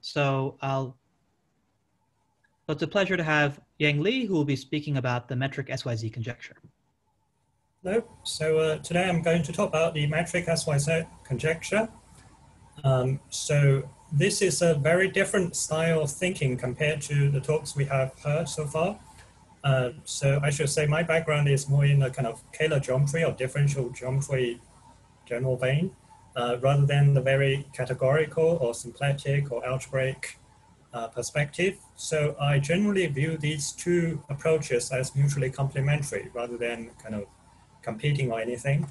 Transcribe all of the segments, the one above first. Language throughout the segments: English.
So I'll, so it's a pleasure to have Yang Li, who will be speaking about the metric SYZ conjecture. Hello. So uh, today I'm going to talk about the metric SYZ conjecture. Um, so this is a very different style of thinking compared to the talks we have heard so far. Uh, so I should say my background is more in a kind of Kähler geometry or differential geometry general vein, rather than the very categorical or symplectic or algebraic uh, perspective. So I generally view these two approaches as mutually complementary rather than kind of competing or anything.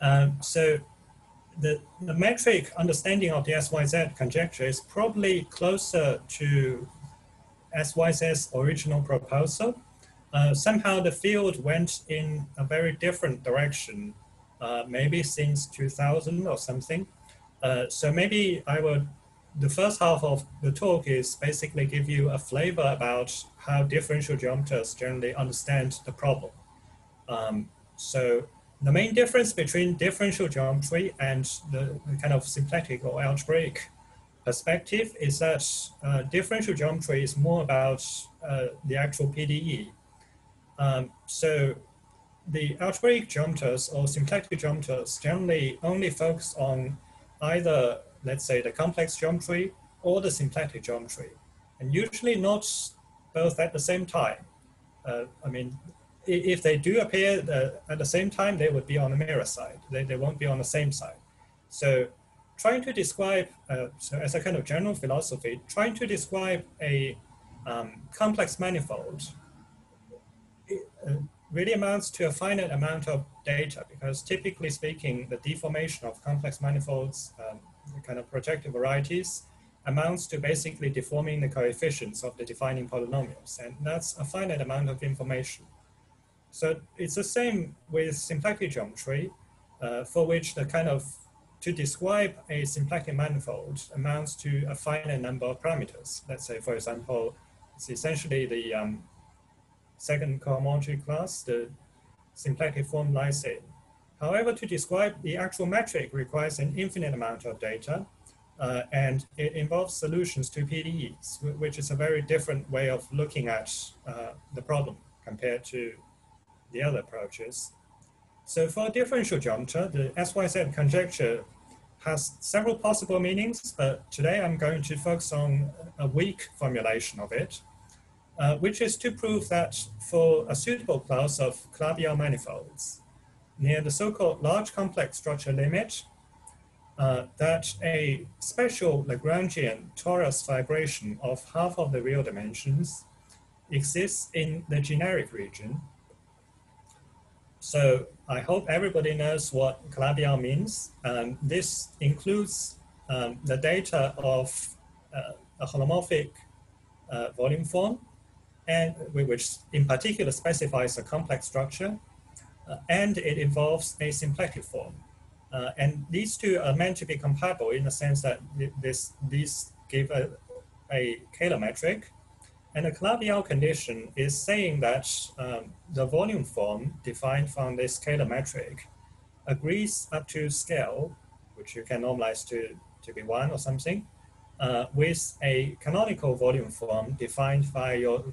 Um, so the, the metric understanding of the SYZ conjecture is probably closer to SYZ's original proposal. Uh, somehow the field went in a very different direction, uh, maybe since 2000 or something. Uh, so maybe I would, the first half of the talk is basically give you a flavor about how differential geometers generally understand the problem. Um, so the main difference between differential geometry and the, kind of symplectic or algebraic perspective is that uh, differential geometry is more about uh, the actual PDE. Um, so the algebraic geometers or symplectic geometers generally only focus on either, let's say, the complex geometry or the symplectic geometry, and usually not both at the same time. Uh, I mean, if they do appear uh, at the same time, they would be on the mirror side. They, they won't be on the same side. So trying to describe, uh, so as a kind of general philosophy, trying to describe a um, complex manifold uh, really amounts to a finite amount of data because typically speaking, the deformation of complex manifolds, um, kind of projective varieties, amounts to basically deforming the coefficients of the defining polynomials. And that's a finite amount of information. So it's the same with symplectic geometry, uh, for which the kind of, to describe a symplectic manifold amounts to a finite number of parameters. Let's say, for example, it's essentially the um, second cohomology class, the symplectic form lysine. However, to describe the actual metric requires an infinite amount of data, uh, and it involves solutions to PDEs, which is a very different way of looking at uh, the problem compared to the other approaches. So for differential geometry, the SYZ conjecture has several possible meanings, but today I'm going to focus on a weak formulation of it, uh, which is to prove that for a suitable class of Calabi-Yau manifolds, near the so-called large complex structure limit, uh, that a special Lagrangian torus fibration of half of the real dimensions exists in the generic region so I hope everybody knows what Calabi-Yau means. Um, this includes um, the data of uh, a holomorphic uh, volume form, and which in particular specifies a complex structure, uh, and it involves a symplectic form. Uh, and these two are meant to be compatible in the sense that this, these give a, a Kähler metric and the Calabi-Yau condition is saying that um, the volume form defined from this Kähler metric agrees up to scale, which you can normalize to, to be one or something, uh, with a canonical volume form defined by your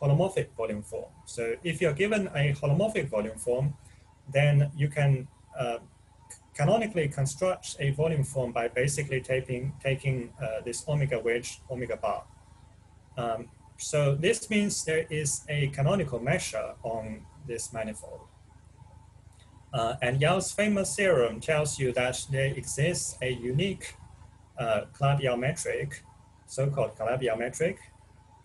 holomorphic volume form. So if you're given a holomorphic volume form, then you can uh, canonically construct a volume form by basically taking, taking uh, this omega wedge, omega bar. Um, so this means there is a canonical measure on this manifold. Uh, and Yau's famous theorem tells you that there exists a unique uh, metric, so-called Calabi-Yau metric,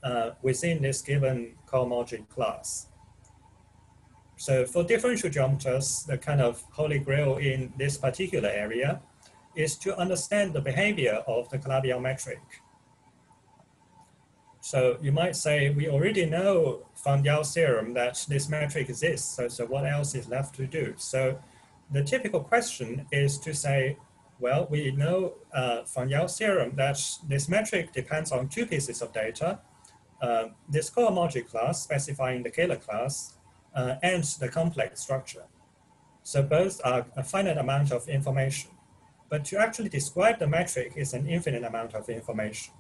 uh, within this given cohomology class. So for differential geometers, the kind of holy grail in this particular area is to understand the behavior of the Calabi-Yau metric. So you might say, we already know from Yau's theorem that this metric exists, so, so what else is left to do? So the typical question is to say, well, we know uh, from Yau's theorem that this metric depends on two pieces of data, this cohomology class specifying the Kähler class, uh, and the complex structure. So both are a finite amount of information. But to actually describe the metric is an infinite amount of information.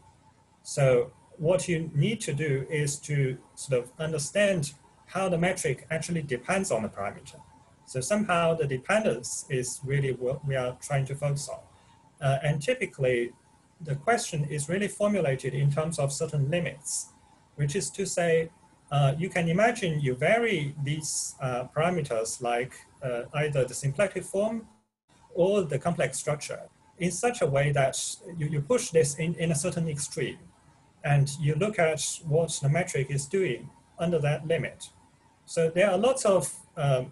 So what you need to do is to sort of understand how the metric actually depends on the parameter. So somehow the dependence is really what we are trying to focus on. Uh, and typically, the question is really formulated in terms of certain limits, which is to say, uh, you can imagine you vary these uh, parameters like uh, either the symplectic form or the complex structure in such a way that you, you push this in, in a certain extreme and you look at what the metric is doing under that limit. So there are lots of um,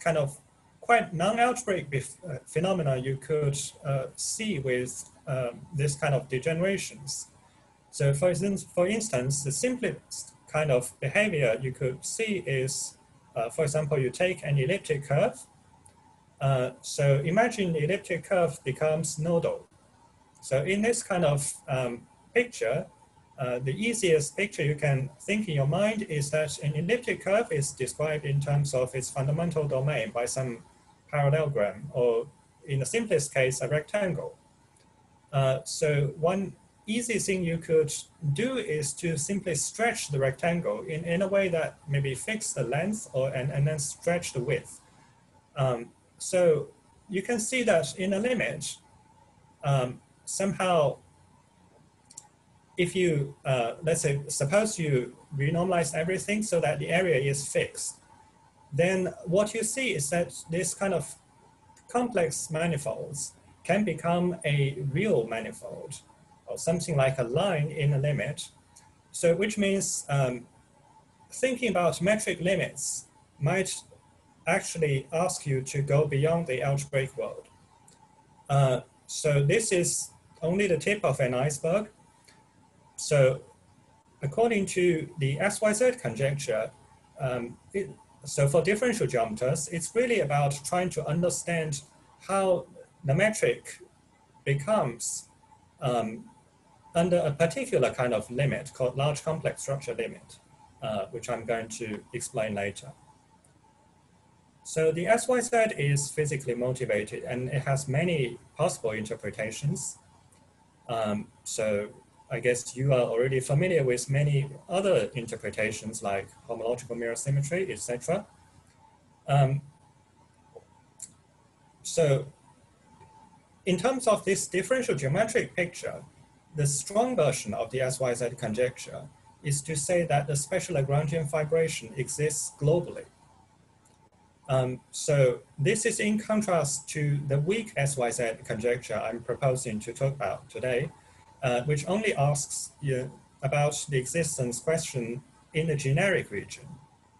kind of quite non-algebraic uh, phenomena you could uh, see with um, this kind of degenerations. So for instance, for instance, the simplest kind of behavior you could see is, uh, for example, you take an elliptic curve. Uh, so imagine the elliptic curve becomes nodal. So in this kind of um, picture, uh, the easiest picture you can think in your mind is that an elliptic curve is described in terms of its fundamental domain by some parallelogram, or in the simplest case, a rectangle. Uh, so one easy thing you could do is to simply stretch the rectangle in, in a way that maybe fix the length or and, and then stretch the width. Um, so you can see that in a limit, um, somehow if you, uh, let's say, suppose you renormalize everything so that the area is fixed, then what you see is that this kind of complex manifolds can become a real manifold or something like a line in a limit. So which means um, thinking about metric limits might actually ask you to go beyond the algebraic world. Uh, so this is only the tip of an iceberg. So according to the SYZ conjecture, um, it, so for differential geometers, it's really about trying to understand how the metric becomes um, under a particular kind of limit called large complex structure limit, uh, which I'm going to explain later. So the SYZ is physically motivated and it has many possible interpretations. Um, so I guess you are already familiar with many other interpretations like homological mirror symmetry, etc. Um, so in terms of this differential geometric picture, the strong version of the SYZ conjecture is to say that the special Lagrangian fibration exists globally. Um, so this is in contrast to the weak SYZ conjecture I'm proposing to talk about today, uh, which only asks you about the existence question in the generic region.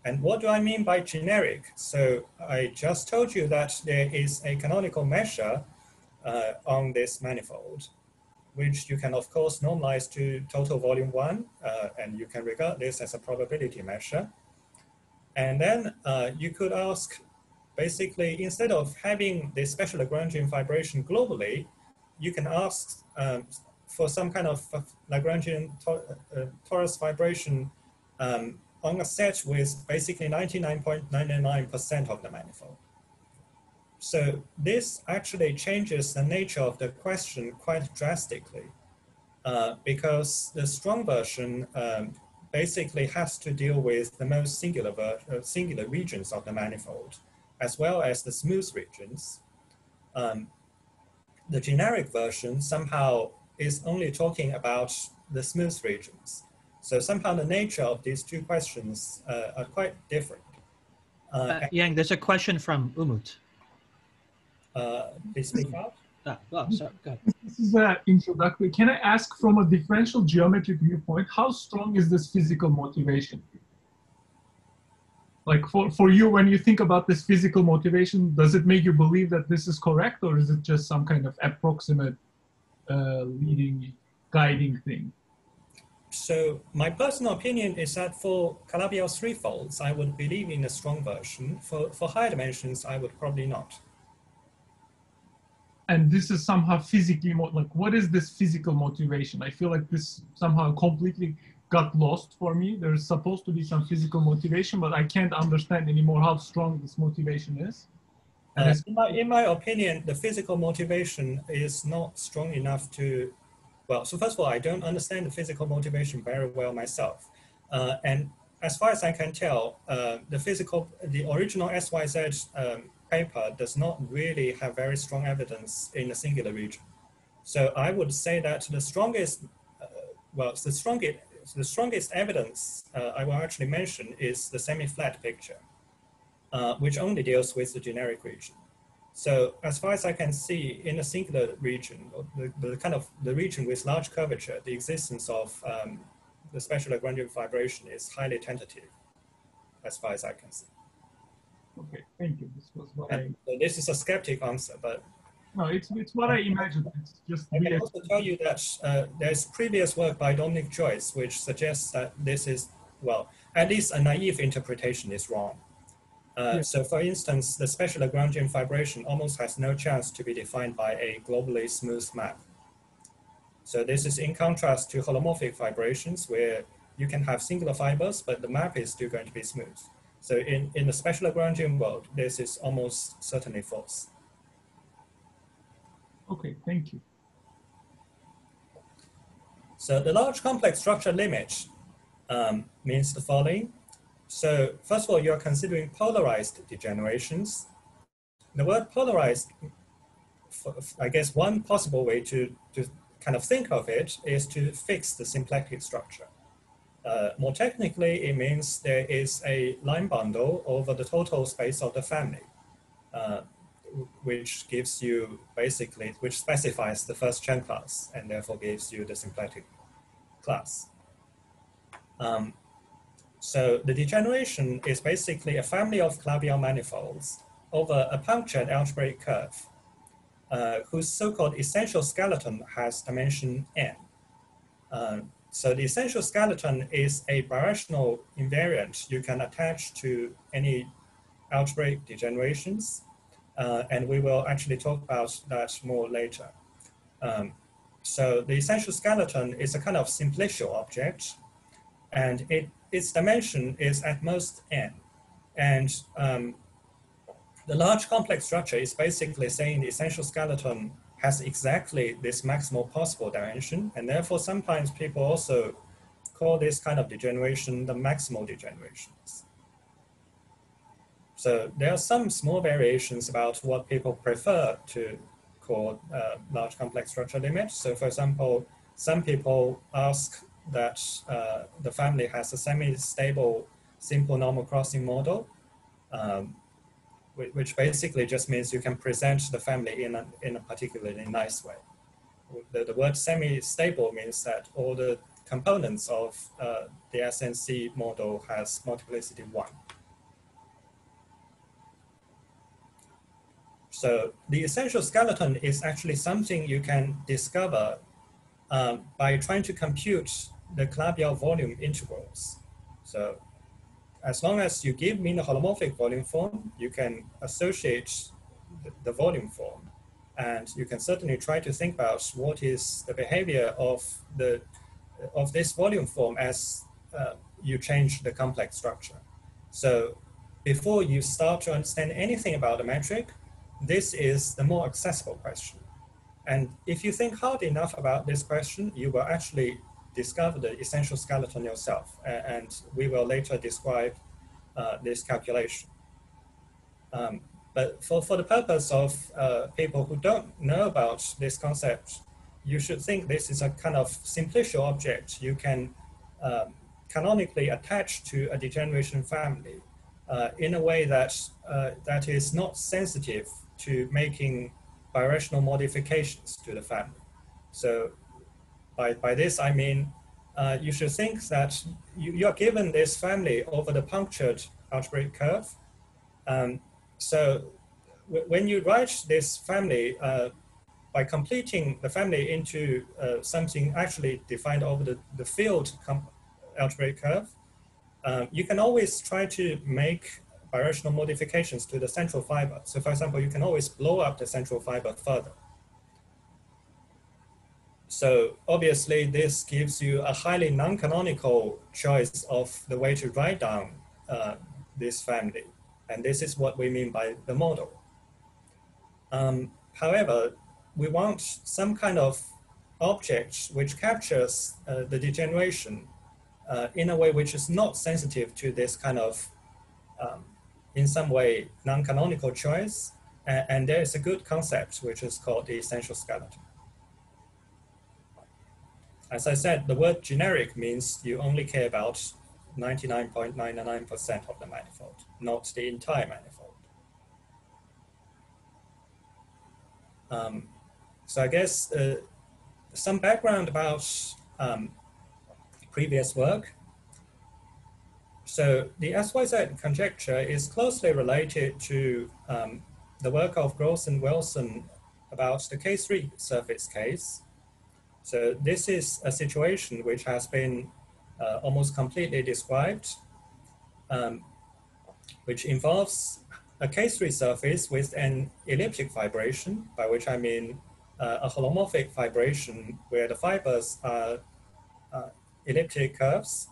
And what do I mean by generic? So I just told you that there is a canonical measure uh, on this manifold, which you can of course normalize to total volume one, uh, and you can regard this as a probability measure. And then uh, you could ask, basically, instead of having this special Lagrangian fibration globally, you can ask um, for some kind of Lagrangian to uh, torus fibration um, on a set with basically 99.99% of the manifold. So this actually changes the nature of the question quite drastically uh, because the strong version um, basically has to deal with the most singular, uh, singular regions of the manifold as well as the smooth regions. Um, the generic version somehow is only talking about the smooth regions. So somehow the nature of these two questions uh, are quite different. Uh, uh, Yang, there's a question from Umut. Uh, please speak out. Ah, oh, sorry, go ahead. This is an introductory. Can I ask from a differential geometric viewpoint, how strong is this physical motivation? Like for, for you, when you think about this physical motivation, does it make you believe that this is correct or is it just some kind of approximate uh, leading, guiding thing? So my personal opinion is that for Calabi-Yau threefolds, I would believe in a strong version. For, for higher dimensions, I would probably not. And this is somehow physically, like what is this physical motivation? I feel like this somehow completely got lost for me. There's supposed to be some physical motivation, but I can't understand anymore how strong this motivation is. Uh, in, my, in my opinion, the physical motivation is not strong enough to well, so first of all, I don't understand the physical motivation very well myself. Uh, and as far as I can tell, uh, the physical, the original SYZ um, paper does not really have very strong evidence in a singular region. So I would say that the strongest, uh, well, the strongest, the strongest evidence uh, I will actually mention is the semi-flat picture, uh, which only deals with the generic region. So as far as I can see, in a singular region, the, the kind of the region with large curvature, the existence of um, the special Lagrangian fibration is highly tentative, as far as I can see. Okay, thank you. This was what I. So this is a skeptic answer, but no, it's it's what I imagined. It's just. I can also tell you that uh, there's previous work by Dominic Joyce which suggests that this is well, at least a naive interpretation is wrong. Uh, So for instance, the special Lagrangian fibration almost has no chance to be defined by a globally smooth map. So this is in contrast to holomorphic fibrations where you can have singular fibers, but the map is still going to be smooth. So in, in the special Lagrangian world, this is almost certainly false. Okay, thank you. So the large complex structure limit um, means the following. So first of all, you're considering polarized degenerations. The word polarized, I guess one possible way to, to kind of think of it is to fix the symplectic structure. Uh, more technically, it means there is a line bundle over the total space of the family, uh, which gives you basically, which specifies the first Chern class and therefore gives you the symplectic class. Um, so the degeneration is basically a family of Calabi-Yau manifolds over a punctured algebraic curve uh, whose so-called essential skeleton has dimension n. Uh, so the essential skeleton is a birational invariant you can attach to any algebraic degenerations, uh, and we will actually talk about that more later. Um, so the essential skeleton is a kind of simplicial object, and it its dimension is at most n. And um, the large complex structure is basically saying the essential skeleton has exactly this maximal possible dimension. And therefore, sometimes people also call this kind of degeneration the maximal degenerations. So there are some small variations about what people prefer to call uh, large complex structure limit. So for example, some people ask that uh, the family has a semi-stable simple normal crossing model, um, which basically just means you can present the family in a, in a particularly nice way. The, the word semi-stable means that all the components of uh, the SNC model has multiplicity one. So the essential skeleton is actually something you can discover um, by trying to compute the Calabi-Yau volume integrals. So as long as you give me the holomorphic volume form, you can associate the, volume form. And you can certainly try to think about what is the behavior of, the, of this volume form as uh, you change the complex structure. So before you start to understand anything about the metric, this is the more accessible question. And if you think hard enough about this question, you will actually discover the essential skeleton yourself. And we will later describe uh, this calculation. Um, but for, for the purpose of uh, people who don't know about this concept, you should think this is a kind of simplicial object you can um, canonically attach to a degeneration family uh, in a way that, uh, that is not sensitive to making birational modifications to the family. So by, by this, I mean, uh, you should think that you, you, are given this family over the punctured algebraic curve. Um, so when you write this family, uh, by completing the family into uh, something actually defined over the, the field algebraic curve, uh, you can always try to make birational modifications to the central fiber. So for example, you can always blow up the central fiber further. So obviously this gives you a highly non-canonical choice of the way to write down uh, this family. And this is what we mean by the model. Um, however, we want some kind of object which captures uh, the degeneration uh, in a way which is not sensitive to this kind of, um, in some way, non-canonical choice. And, and there is a good concept which is called the essential skeleton. As I said, the word generic means you only care about 99.99% of the manifold, not the entire manifold. Um, so I guess uh, some background about um, previous work. So the SYZ conjecture is closely related to um, the work of Gross and Wilson about the K3 surface case. So this is a situation which has been uh, almost completely described, um, which involves a K3 surface with an elliptic fibration, by which I mean uh, a holomorphic fibration where the fibers are uh, elliptic curves.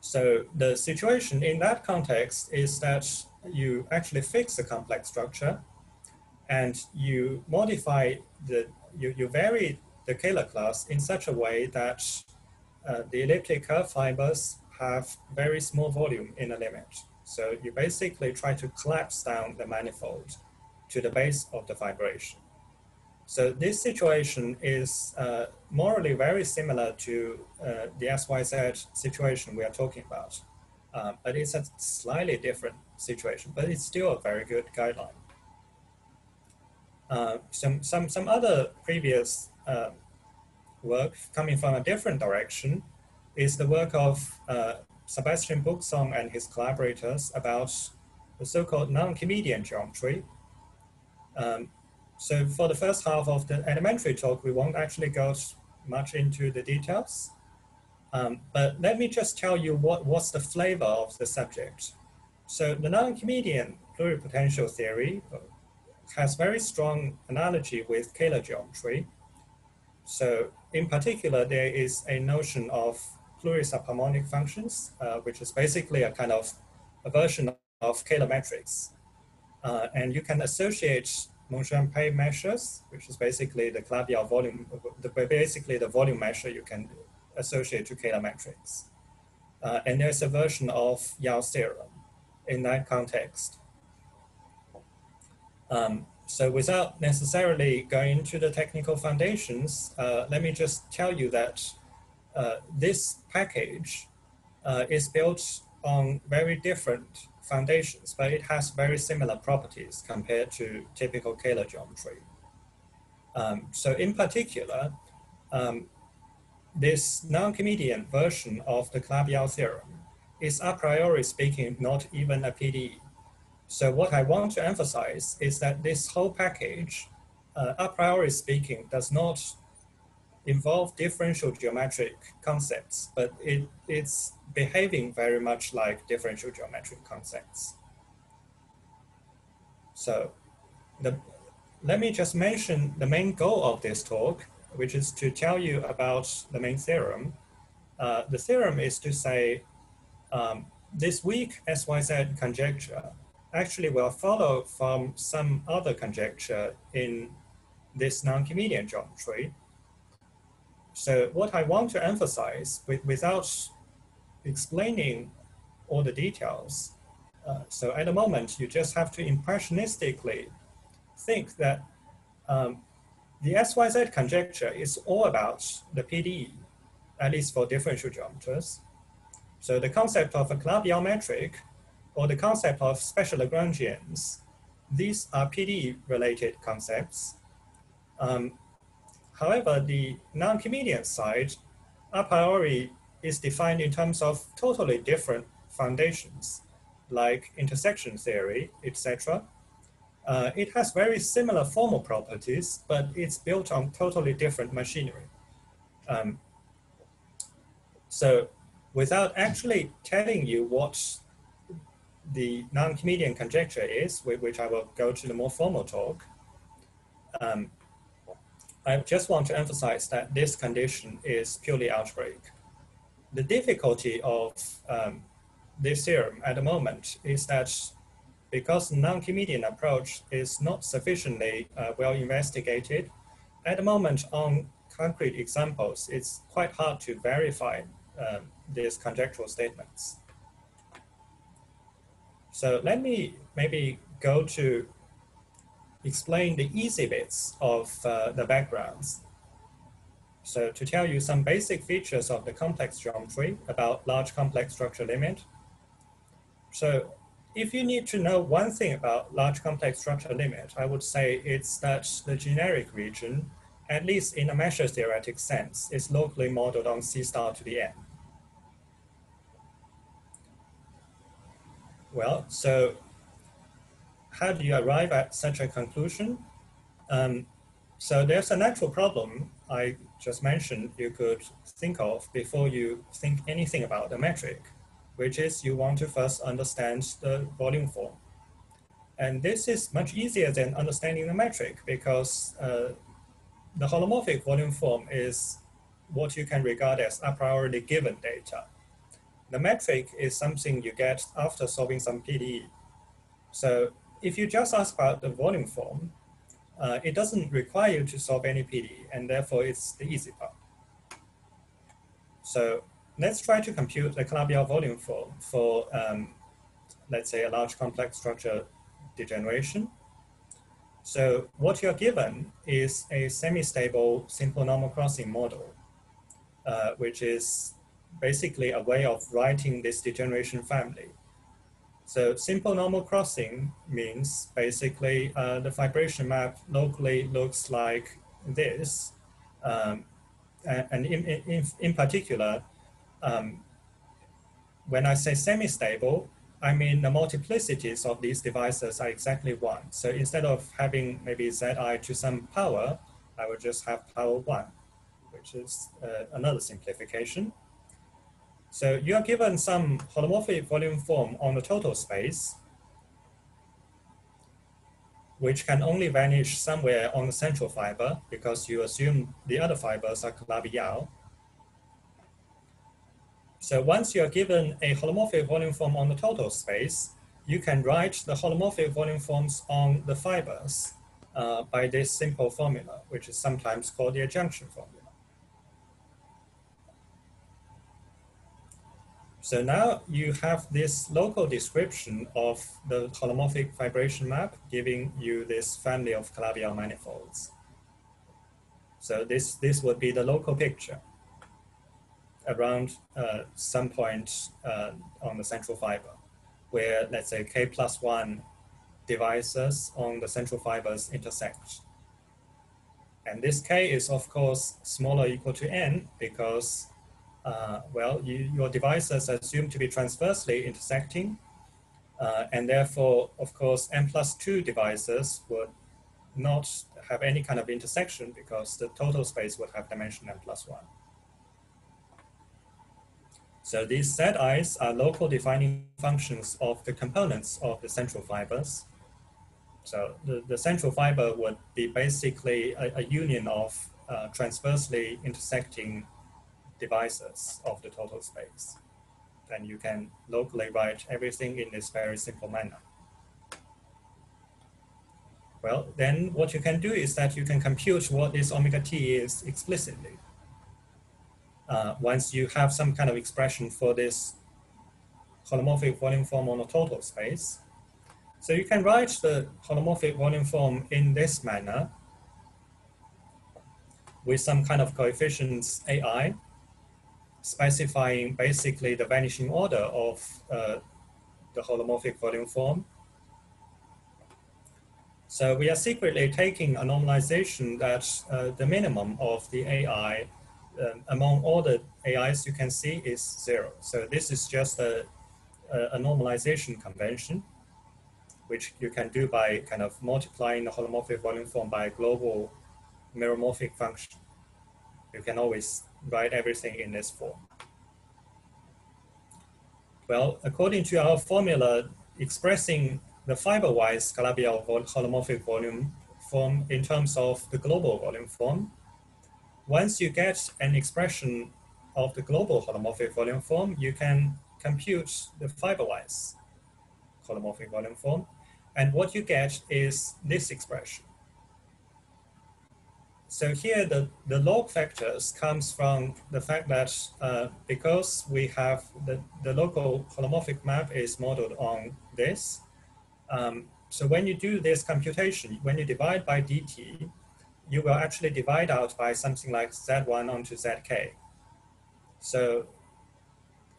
So the situation in that context is that you actually fix the complex structure and you modify the, you, you vary the Kähler class in such a way that uh, the elliptic curve fibers have very small volume in the limit. So you basically try to collapse down the manifold to the base of the fibration. So this situation is uh, morally very similar to uh, the SYZ situation we are talking about, uh, but it's a slightly different situation, but it's still a very good guideline. Uh, some, some, some other previous uh, work coming from a different direction is the work of uh, Sebastian Boucksom and his collaborators about the so-called non-Archimedean geometry. Um, so for the first half of the elementary talk, we won't actually go much into the details. Um, but let me just tell you what, what's the flavor of the subject. So the non-Archimedean pluripotential theory has very strong analogy with Kähler geometry. So in particular, there is a notion of plurisubharmonic functions, uh, which is basically a kind of a version of Kähler metrics. Uh, and you can associate Monge-Ampère measures, which is basically the Calabi-Yau volume, the, basically the volume measure you can associate to Kähler metrics. Uh, and there's a version of Yau's theorem in that context. Um, so without necessarily going into the technical foundations, uh, let me just tell you that uh, this package uh, is built on very different foundations, but it has very similar properties compared to typical Kähler geometry. Um, so in particular, um, this non-Archimedean version of the Calabi-Yau theorem is a priori speaking not even a PDE. So what I want to emphasize is that this whole package, uh, a priori speaking, does not involve differential geometric concepts, but it, it's behaving very much like differential geometric concepts. So the, let me just mention the main goal of this talk, which is to tell you about the main theorem. Uh, the theorem is to say um, this weak SYZ conjecture actually will follow from some other conjecture in this non-Archimedean geometry so what I want to emphasize with, without explaining all the details, uh, so at the moment, you just have to impressionistically think that um, the SYZ conjecture is all about the PDE, at least for differential geometers. So the concept of a Calabi-Yau metric or the concept of special Lagrangians, these are PD-related concepts. Um, However, the non-Archimedean side, a priori, is defined in terms of totally different foundations, like intersection theory, etc. Uh, it has very similar formal properties, but it's built on totally different machinery. Um, so without actually telling you what the non-Archimedean conjecture is, which I will go to the more formal talk, um, I just want to emphasize that this condition is purely algebraic. The difficulty of um, this theorem at the moment is that because the non-Archimedean approach is not sufficiently uh, well investigated, at the moment on concrete examples, it's quite hard to verify um, these conjectural statements. So let me maybe go to explain the easy bits of uh, the backgrounds. So to tell you some basic features of the complex geometry about large complex structure limit. So if you need to know one thing about large complex structure limit, I would say it's that the generic region, at least in a measure theoretic sense, is locally modeled on C star to the n. Well, so how do you arrive at such a conclusion? Um, so there's a natural problem I just mentioned you could think of before you think anything about the metric, which is you want to first understand the volume form. And this is much easier than understanding the metric because uh, the holomorphic volume form is what you can regard as a priori given data. The metric is something you get after solving some PDE. So if you just ask about the volume form, uh, it doesn't require you to solve any PDE, and therefore it's the easy part. So let's try to compute the Calabi-Yau volume form for, um, let's say, a large complex structure degeneration. So what you're given is a semi-stable simple normal crossing model, uh, which is basically a way of writing this degeneration family. So simple normal crossing means basically uh, the fibration map locally looks like this. Um, and in, in, in particular, um, when I say semi-stable, I mean the multiplicities of these divisors are exactly one. So instead of having maybe Zi to some power, I would just have power one, which is uh, another simplification. So you are given some holomorphic volume form on the total space, which can only vanish somewhere on the central fiber because you assume the other fibers are Calabi-Yau. So once you're given a holomorphic volume form on the total space, you can write the holomorphic volume forms on the fibers uh, by this simple formula, which is sometimes called the adjunction formula. So now you have this local description of the holomorphic fibration map giving you this family of Calabi-Yau manifolds. So this, this would be the local picture around uh, some point uh, on the central fiber where let's say k plus one divisors on the central fibers intersect. And this k is of course smaller equal to n because uh, well, you, your divisors are assumed to be transversely intersecting. Uh, and therefore, of course, n plus two divisors would not have any kind of intersection because the total space would have dimension n plus one. So these zi's are local defining functions of the components of the central fibers. So the, the central fiber would be basically a, a union of uh, transversely intersecting divisors of the total space. Then you can locally write everything in this very simple manner. Well, then what you can do is that you can compute what this omega t is explicitly. Uh, once you have some kind of expression for this holomorphic volume form on a total space. So you can write the holomorphic volume form in this manner with some kind of coefficients AI specifying basically the vanishing order of uh, the holomorphic volume form. So we are secretly taking a normalization that uh, the minimum of the AI um, among all the AIs you can see is zero. So this is just a, a, normalization convention, which you can do by kind of multiplying the holomorphic volume form by a global meromorphic function. You can always write everything in this form? Well, according to our formula expressing the fiber-wise Calabi-Yau holomorphic volume form in terms of the global volume form, once you get an expression of the global holomorphic volume form, you can compute the fiber-wise holomorphic volume form. And what you get is this expression. So here the, the log factors comes from the fact that uh, because we have the, the local holomorphic map is modeled on this, um, so when you do this computation, when you divide by dt, you will actually divide out by something like z1 onto zk. So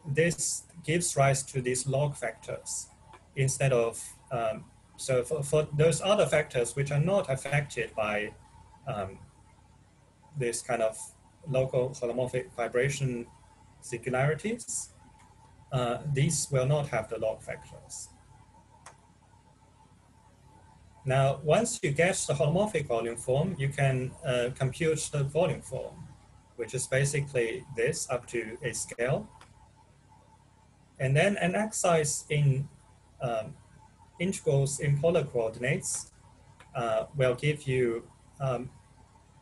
this gives rise to these log factors instead of, um, so for, for those other factors which are not affected by um, this kind of local holomorphic fibration singularities, uh, these will not have the log factors. Now, once you get the holomorphic volume form, you can uh, compute the volume form, which is basically this up to a scale. And then an exercise in um, integrals in polar coordinates uh, will give you um,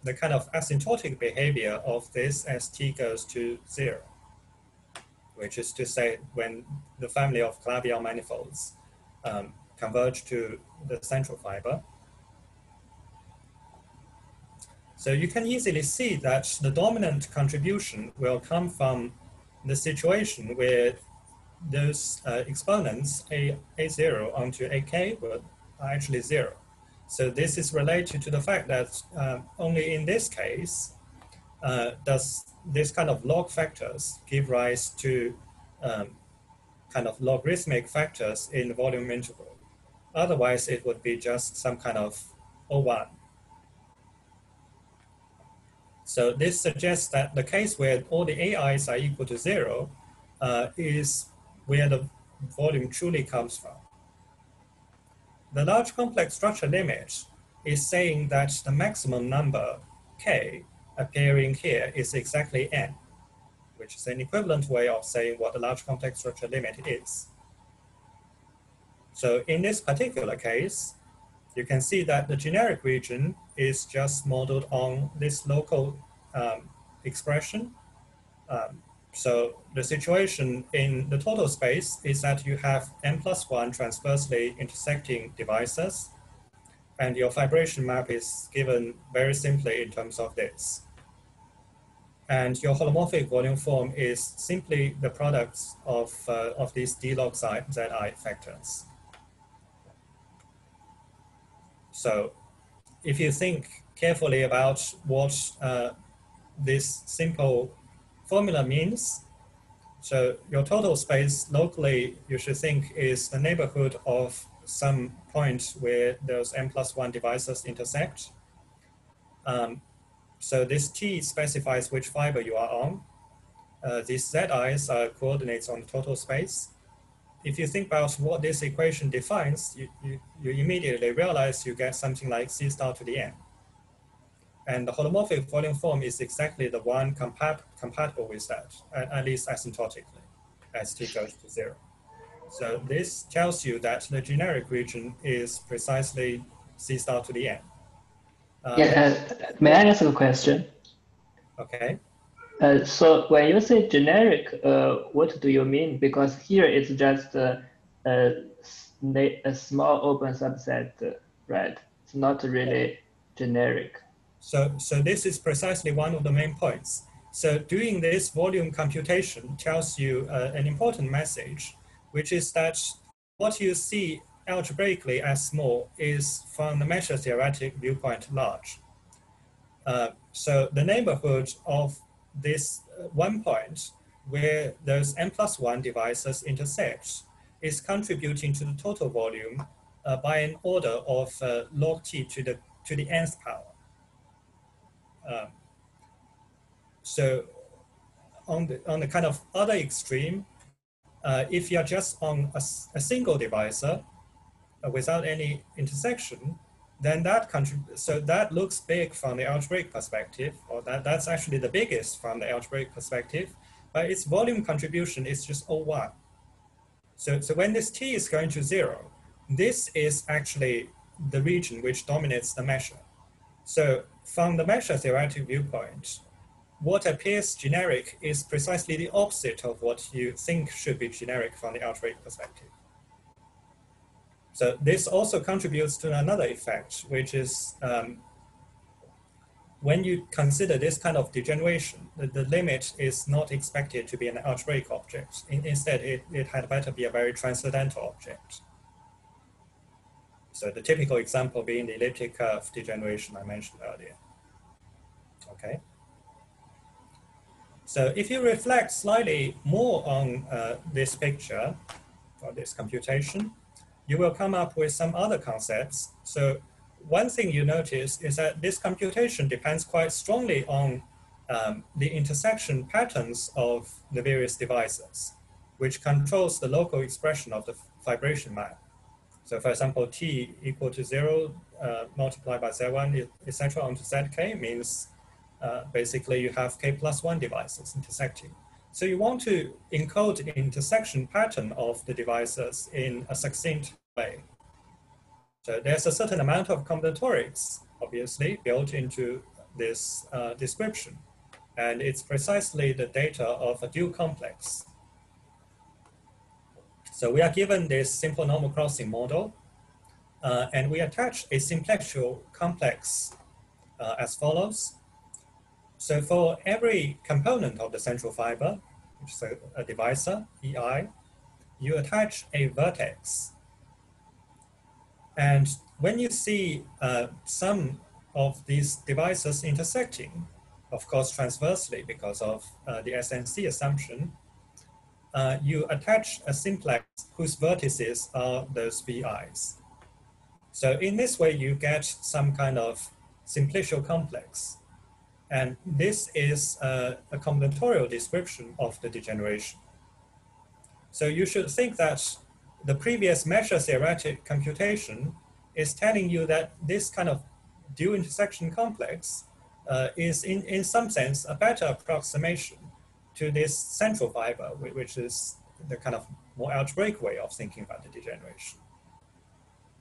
the kind of asymptotic behavior of this as t goes to zero, which is to say when the family of Calabi-Yau manifolds um, converge to the central fiber. So you can easily see that the dominant contribution will come from the situation where those uh, exponents A, A0 onto AK were actually zero. So this is related to the fact that uh, only in this case uh, does this kind of log factors give rise to um, kind of logarithmic factors in the volume integral. Otherwise, it would be just some kind of O1. So this suggests that the case where all the AIs are equal to zero uh, is where the volume truly comes from. The large complex structure limit is saying that the maximum number k appearing here is exactly n, which is an equivalent way of saying what the large complex structure limit is. So in this particular case, you can see that the generic region is just modeled on this local um, expression. Um, so the situation in the total space is that you have n plus one transversely intersecting divisors, and your fibration map is given very simply in terms of this. And your holomorphic volume form is simply the products of, uh, of these d log zi factors. So if you think carefully about what uh, this simple formula means. So your total space locally, you should think is the neighborhood of some point where those n plus one divisors intersect. Um, so this T specifies which fiber you are on. Uh, these ZIs are coordinates on the total space. If you think about what this equation defines, you, you, you immediately realize you get something like C star to the n. And the holomorphic volume form is exactly the one compat compatible with that, at, at least asymptotically, as t goes to zero. So this tells you that the generic region is precisely C star to the n. Um, yeah, uh, may I ask a question? Okay. Uh, so when you say generic, uh, what do you mean? Because here it's just a, a, a small open subset, right? It's not really generic. So, so this is precisely one of the main points. So doing this volume computation tells you uh, an important message, which is that what you see algebraically as small is from the measure theoretic viewpoint large. Uh, so the neighborhood of this uh, one point where those n plus one divisors intersect is contributing to the total volume uh, by an order of uh, log t to the, to the nth power. Um, so on the, on the kind of other extreme, uh, if you're just on a, a single divisor uh, without any intersection, then that country, so that looks big from the algebraic perspective, or that, that's actually the biggest from the algebraic perspective, but its volume contribution is just O1. So, so when this T is going to zero, this is actually the region which dominates the measure. So from the measure theoretic viewpoint, what appears generic is precisely the opposite of what you think should be generic from the algebraic perspective. So this also contributes to another effect, which is um, when you consider this kind of degeneration, the, the limit is not expected to be an algebraic object. In, instead, it, it had better be a very transcendental object. So the typical example being the elliptic curve degeneration I mentioned earlier. Okay. So if you reflect slightly more on uh, this picture or this computation, you will come up with some other concepts. So one thing you notice is that this computation depends quite strongly on um, the intersection patterns of the various divisors, which controls the local expression of the fibration map. So for example, t equal to zero uh, multiplied by z1, etc. onto zk means uh, basically you have k plus one divisors intersecting. So you want to encode the intersection pattern of the divisors in a succinct way. So there's a certain amount of combinatorics, obviously, built into this uh, description. And it's precisely the data of a dual complex. So we are given this simple normal crossing model, uh, and we attach a simplicial complex uh, as follows. So for every component of the central fiber, which is a, a divisor, EI, you attach a vertex. And when you see uh, some of these divisors intersecting, of course transversely because of uh, the SNC assumption, uh, you attach a simplex whose vertices are those VIs. So in this way, you get some kind of simplicial complex. And this is a, a combinatorial description of the degeneration. So you should think that the previous measure theoretic computation is telling you that this kind of dual intersection complex uh, is in, in some sense a better approximation to this central fiber, which is the kind of more algebraic way of thinking about the degeneration.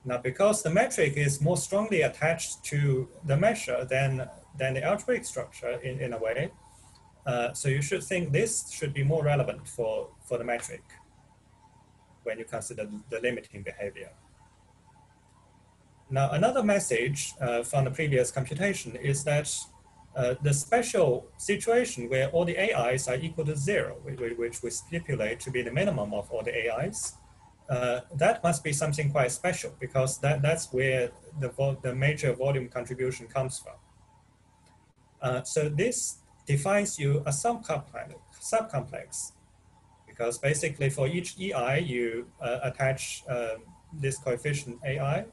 Now, because the metric is more strongly attached to the measure than than the algebraic structure in, in a way. Uh, so you should think this should be more relevant for, for the metric when you consider the limiting behavior. Now, another message uh, from the previous computation is that uh, the special situation where all the AIs are equal to zero, which we stipulate to be the minimum of all the AIs, uh, that must be something quite special because that, that's where the, the major volume contribution comes from. Uh, so this defines you a subcomplex, subcomplex because basically for each EI, you uh, attach um, this coefficient AI,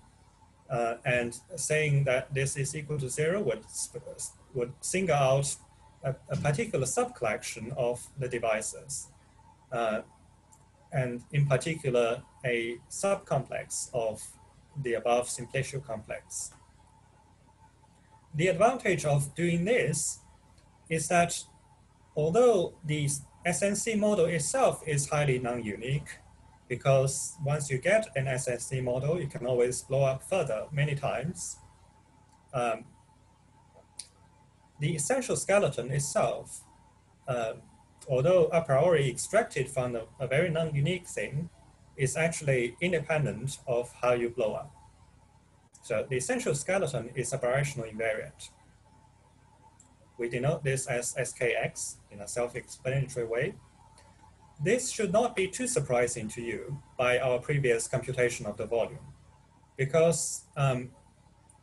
uh, and saying that this is equal to zero would, would single out a, a particular subcollection of the divisors, uh, and in particular, a subcomplex of the above simplicial complex the advantage of doing this is that although the SNC model itself is highly non-unique, because once you get an SNC model, you can always blow up further many times. Um, the essential skeleton itself, uh, although a priori extracted from a, a very non-unique thing, is actually independent of how you blow up. So the essential skeleton is a birational invariant. We denote this as skx in a self-explanatory way. This should not be too surprising to you by our previous computation of the volume, because um,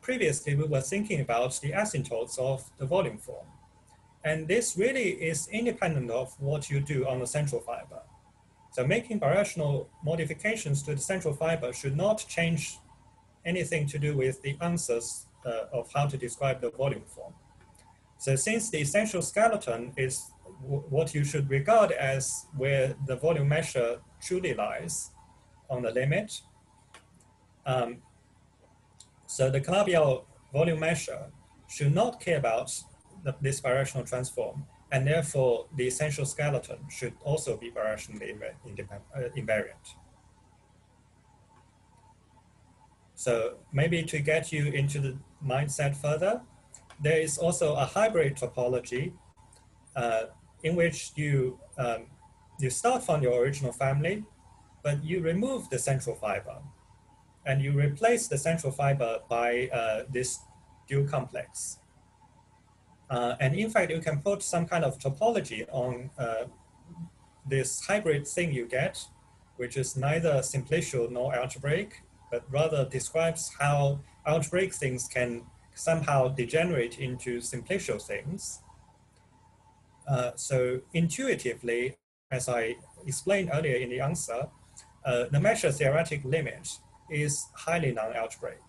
previously we were thinking about the asymptotes of the volume form. And this really is independent of what you do on the central fiber. So making birational modifications to the central fiber should not change anything to do with the answers uh, of how to describe the volume form. So since the essential skeleton is what you should regard as where the volume measure truly lies on the limit, um, so the Calabi-Yau volume measure should not care about the, this birational transform, and therefore the essential skeleton should also be birationally uh, invariant. So maybe to get you into the mindset further, there is also a hybrid topology uh, in which you, um, you start from your original family, but you remove the central fiber and you replace the central fiber by uh, this dual complex. Uh, and in fact, you can put some kind of topology on uh, this hybrid thing you get, which is neither simplicial nor algebraic, but rather describes how algebraic things can somehow degenerate into simplicial things. Uh, so intuitively, as I explained earlier in the answer, uh, the measure theoretic limit is highly non-algebraic.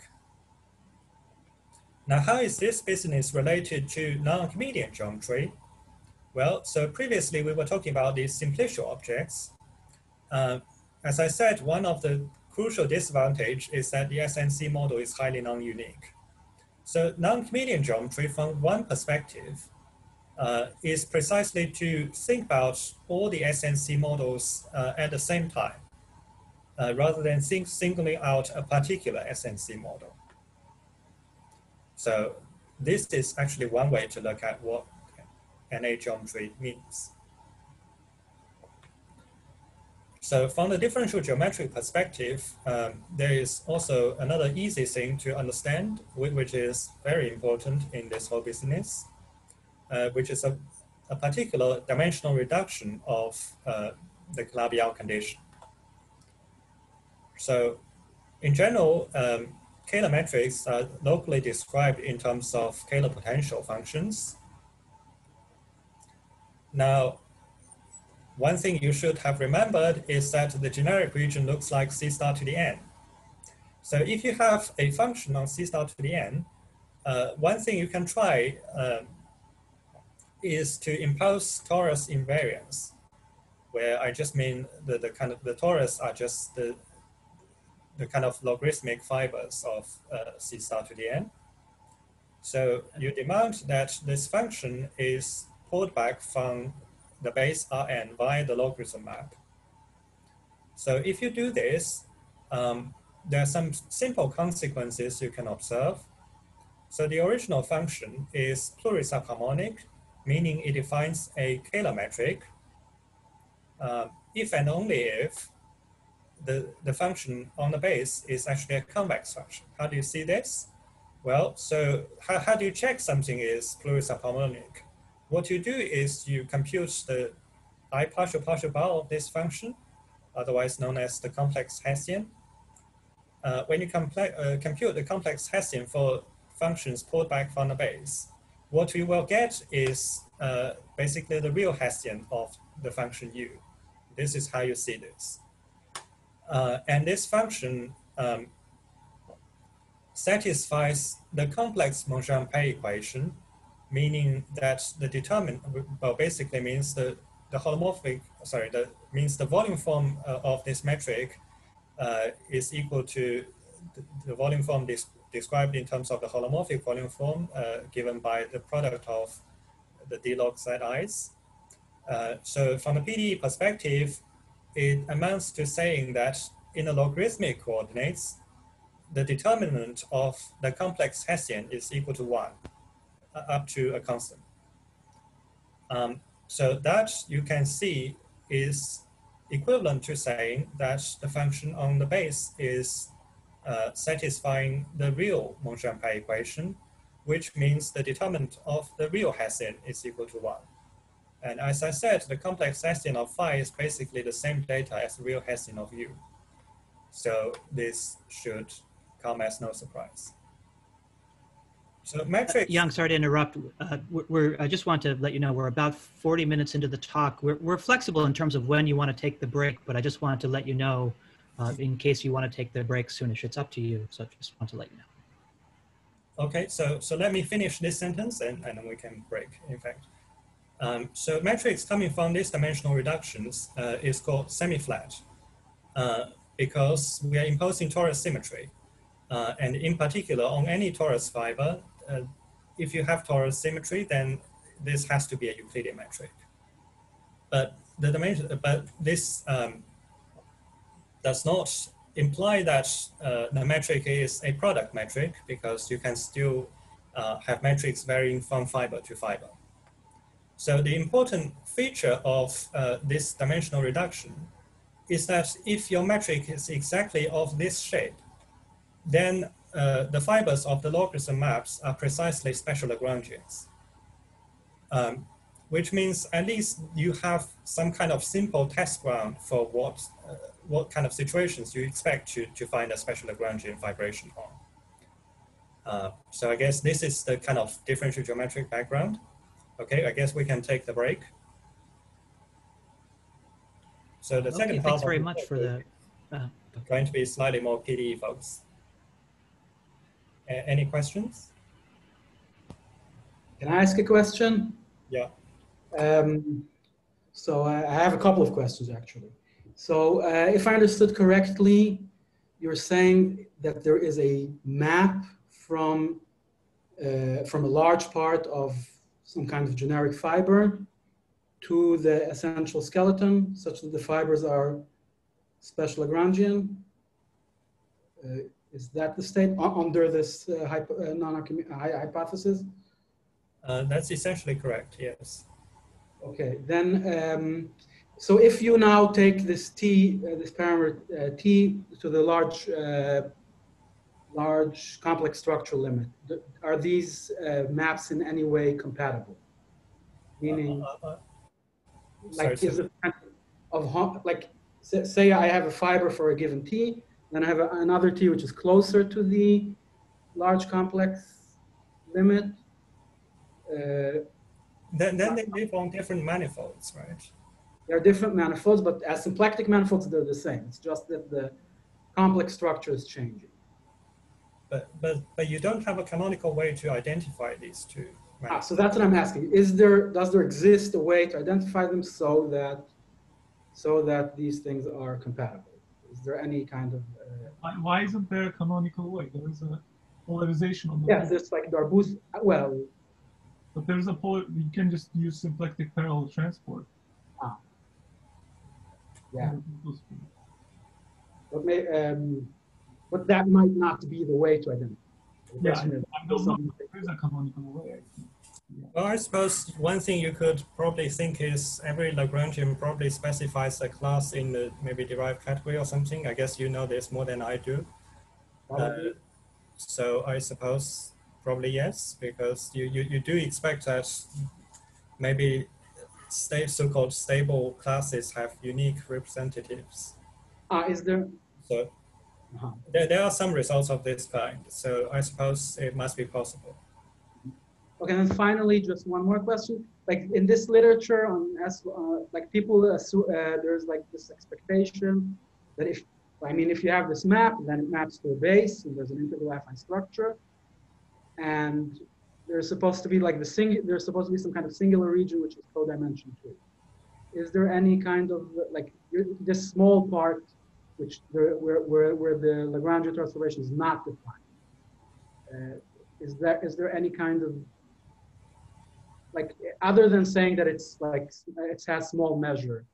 Now, how is this business related to non-Archimedean geometry? Well, so previously we were talking about these simplicial objects. Uh, as I said, one of the crucial disadvantage is that the SNC model is highly non-unique. So non-Archimedean geometry from one perspective uh, is precisely to think about all the SNC models uh, at the same time, uh, rather than singling out a particular SNC model. So this is actually one way to look at what NA geometry means. So from the differential geometric perspective, um, there is also another easy thing to understand, which is very important in this whole business, uh, which is a, a, particular dimensional reduction of uh, the Calabi-Yau condition. So in general, um, Kähler metrics are locally described in terms of Kähler potential functions. Now, one thing you should have remembered is that the generic region looks like C star to the n. So if you have a function on C star to the n, uh, one thing you can try um, is to impose torus invariance, where I just mean the, the kind of the torus are just the, the kind of logarithmic fibers of uh, C star to the n. So you demand that this function is pulled back from the base Rn via the logarithm map. So if you do this, um, there are some simple consequences you can observe. So the original function is plurisubharmonic, meaning it defines a Kähler metric uh, if and only if the, the function on the base is actually a convex function. How do you see this? Well, so how, how do you check something is plurisubharmonic? What you do is you compute the I partial partial bar of this function, otherwise known as the complex Hessian. Uh, when you uh, compute the complex Hessian for functions pulled back from the base, what we will get is uh, basically the real Hessian of the function u. This is how you see this. Uh, and this function um, satisfies the complex Monge-Ampère equation meaning that the determinant, well, basically means the, the holomorphic, sorry, the means the volume form uh, of this metric uh, is equal to the, the volume form described in terms of the holomorphic volume form uh, given by the product of the d log zi's. Uh, so from a PDE perspective, it amounts to saying that in the logarithmic coordinates, the determinant of the complex Hessian is equal to one up to a constant. Um, so that you can see is equivalent to saying that the function on the base is uh, satisfying the real Monge-Ampère equation, which means the determinant of the real Hessian is equal to one. And as I said, the complex Hessian of phi is basically the same data as the real Hessian of u. So this should come as no surprise. So metrics. Yang, sorry to interrupt. Uh, we're, we're, I just want to let you know we're about 40 minutes into the talk. We're, we're flexible in terms of when you want to take the break, but I just wanted to let you know uh, in case you want to take the break soonish. It's up to you. So just want to let you know. Okay, so so let me finish this sentence and, and then we can break, in fact. Um, so metrics coming from these dimensional reductions uh, is called semi-flat uh, because we are imposing torus symmetry. Uh, and in particular, on any torus fiber, uh, if you have torus symmetry, then this has to be a Euclidean metric. But the dimension, but this um, does not imply that uh, the metric is a product metric because you can still uh, have metrics varying from fiber to fiber. So the important feature of uh, this dimensional reduction is that if your metric is exactly of this shape, then uh, the fibers of the logarithm maps are precisely special Lagrangians. um, which means at least you have some kind of simple test ground for what, uh, what kind of situations you expect to, to find a special Lagrangian fibration on. Uh, so I guess this is the kind of differential geometric background. Okay, I guess we can take the break. So the Okay, second thanks half very much for the. Uh, going to be slightly more PDE folks. A- any questions? Can I ask a question? Yeah. Um, so I I have a couple of questions actually. So uh, if I understood correctly, you're saying that there is a map from uh, from a large part of some kind of generic fiber to the essential skeleton, such that the fibers are special Lagrangian. Uh, is that the state under this uh, hypo, uh, hypothesis? Uh, that's essentially correct, yes. Okay, then, um, so if you now take this t, uh, this parameter uh, t to the large, uh, large complex structure limit, are these uh, maps in any way compatible? Meaning, Uh, uh, sorry, like, is so- it of like, say, I have a fiber for a given t, then I have a, another t which is closer to the large complex limit. Uh, then, then they live on different manifolds, right? There are different manifolds, but as symplectic manifolds, they're the same. It's just that the complex structure is changing. But, but, but you don't have a canonical way to identify these two. Ah, so that's what I'm asking. Is there, does there exist a way to identify them so that, so that these things are compatible? Is there any kind of, uh, Why, why isn't there a canonical way? There is a polarization on the yeah, there's like Darboux, well, But there's a polar, you can just use symplectic parallel transport. Ah. yeah, but may, um, but that might not be the way to identify. The Yeah, question is, I don't know there is a canonical way. Well, I suppose one thing you could probably think is every Lagrangian probably specifies a class in the maybe derived category or something. I guess you know this more than I do. probably- Uh, so I suppose probably yes, because you, you, you do expect that maybe sta- so-called stable classes have unique representatives. Ah, is there, So uh-huh. there, there are some results of this kind. So I suppose it must be possible. Okay, and finally, just one more question. Like in this literature on S, uh, like people assume uh, there's like this expectation that if, I mean, if you have this map, then it maps to a base, and there's an integral affine structure, and there's supposed to be like the sing, there's supposed to be some kind of singular region which is codimension two. Is there any kind of like this small part, which where where where the Lagrangian transformation is not defined? Uh, is there is there any kind of like other than saying that it's like it has small measure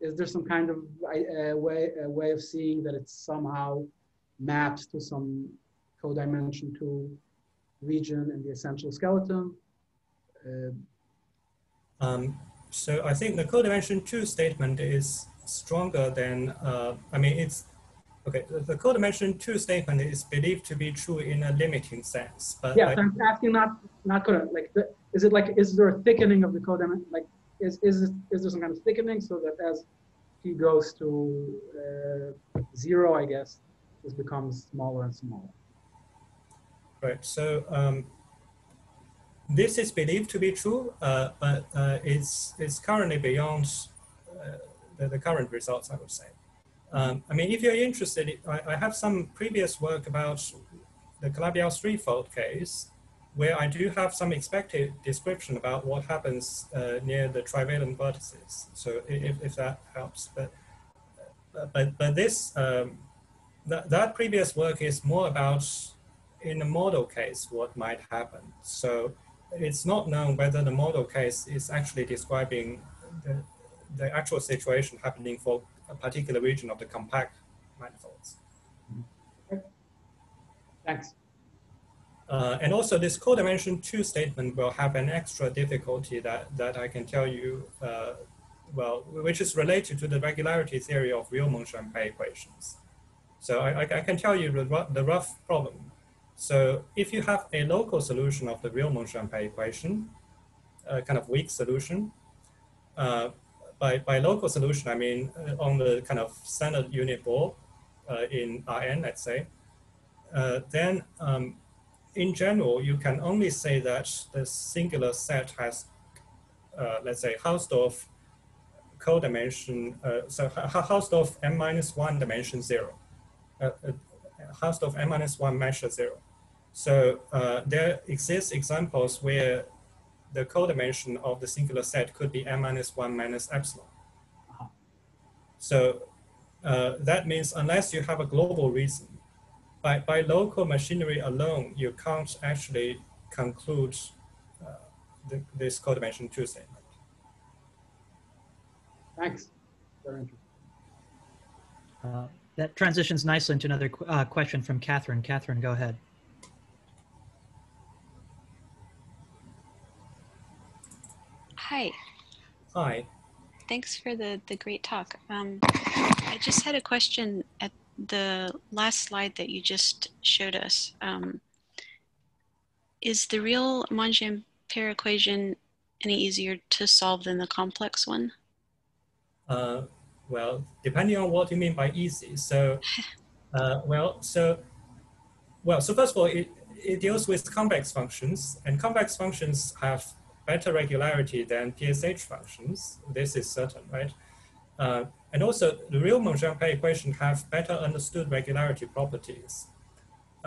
is there some kind of uh, way a way of seeing that it somehow maps to some codimension two region in the essential skeleton uh, Um, so I think the codimension two statement is stronger than, uh, I mean, it's, okay, the, codimension two statement is believed to be true in a limiting sense, but yeah I- so i'm asking not not code like the, is it like is there a thickening of the codimension like is is it, is there some kind of thickening so that as t goes to uh, zero i guess this becomes smaller and smaller Right. So um, this is believed to be true, uh, but uh, it's it's currently beyond the, the current results. I would say. Um, I mean, if you're interested, I, I have some previous work about the Calabi-Yau threefold case, where I do have some expected description about what happens uh, near the trivalent vertices. So if, if that helps, but but but this um, that, that previous work is more about in a model case what might happen. So it's not known whether the model case is actually describing the, the actual situation happening for a particular region of the compact manifolds. thanks Uh, and also this codimension two statement will have an extra difficulty that, that I can tell you, uh, well, which is related to the regularity theory of real Monge-Ampère equations. So I, I, can tell you the, rough problem. So if you have a local solution of the real Monge-Ampère equation, a kind of weak solution. Uh, by, by local solution, I mean uh, on the kind of standard unit ball uh, in Rn, let's say, uh, then um, in general, you can only say that the singular set has, uh, let's say, Hausdorff codimension, uh, so Hausdorff m minus one dimension zero, uh, uh, Hausdorff m minus one measure zero. So there exists examples where the codimension of the singular set could be m minus one minus epsilon. So uh, that means unless you have a global reason, by, by local machinery alone, you can't actually conclude uh, the, this codimension two statement. Thanks. Very interesting. Uh, that transitions nicely into another qu- uh, question from Catherine. Catherine, go ahead. Hi, Hi. thanks for the, the great talk. Um, I just had a question at the last slide that you just showed us. Um, is the real Monge-Ampere equation any easier to solve than the complex one? Uh, well, depending on what you mean by easy. So, uh, well, so, well, so first of all, it, it deals with convex functions, and convex functions have better regularity than PSH functions. This is certain, right? Uh, and also, the real Monge-Ampere equation have better understood regularity properties.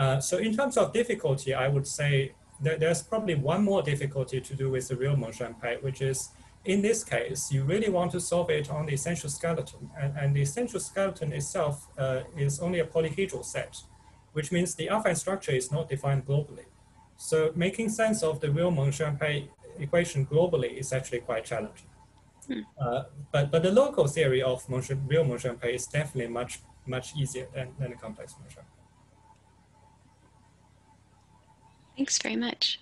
Uh, so in terms of difficulty, I would say that there's probably one more difficulty to do with the real Monge-Ampere, which is in this case, you really want to solve it on the essential skeleton. And, and the essential skeleton itself uh, is only a polyhedral set, which means the affine structure is not defined globally. So making sense of the real Monge-Ampere equation globally is actually quite challenging. Uh, but, but the local theory of Monge, real Monge-Ampere is definitely much, much easier than, than the complex Monge-Ampere. Thanks very much.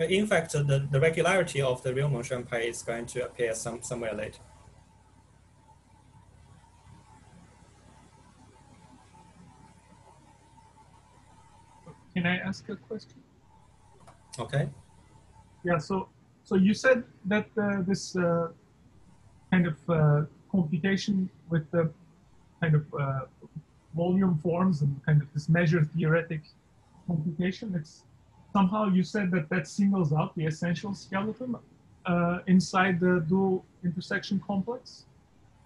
Uh, In fact, the, the regularity of the real Monge-Ampere is going to appear some, somewhere later. Can I ask a question? Okay. Yeah, so so you said that uh, this uh, kind of uh, computation with the kind of uh, volume forms and kind of this measure theoretic computation, it's somehow you said that that singles out the essential skeleton uh, inside the dual intersection complex.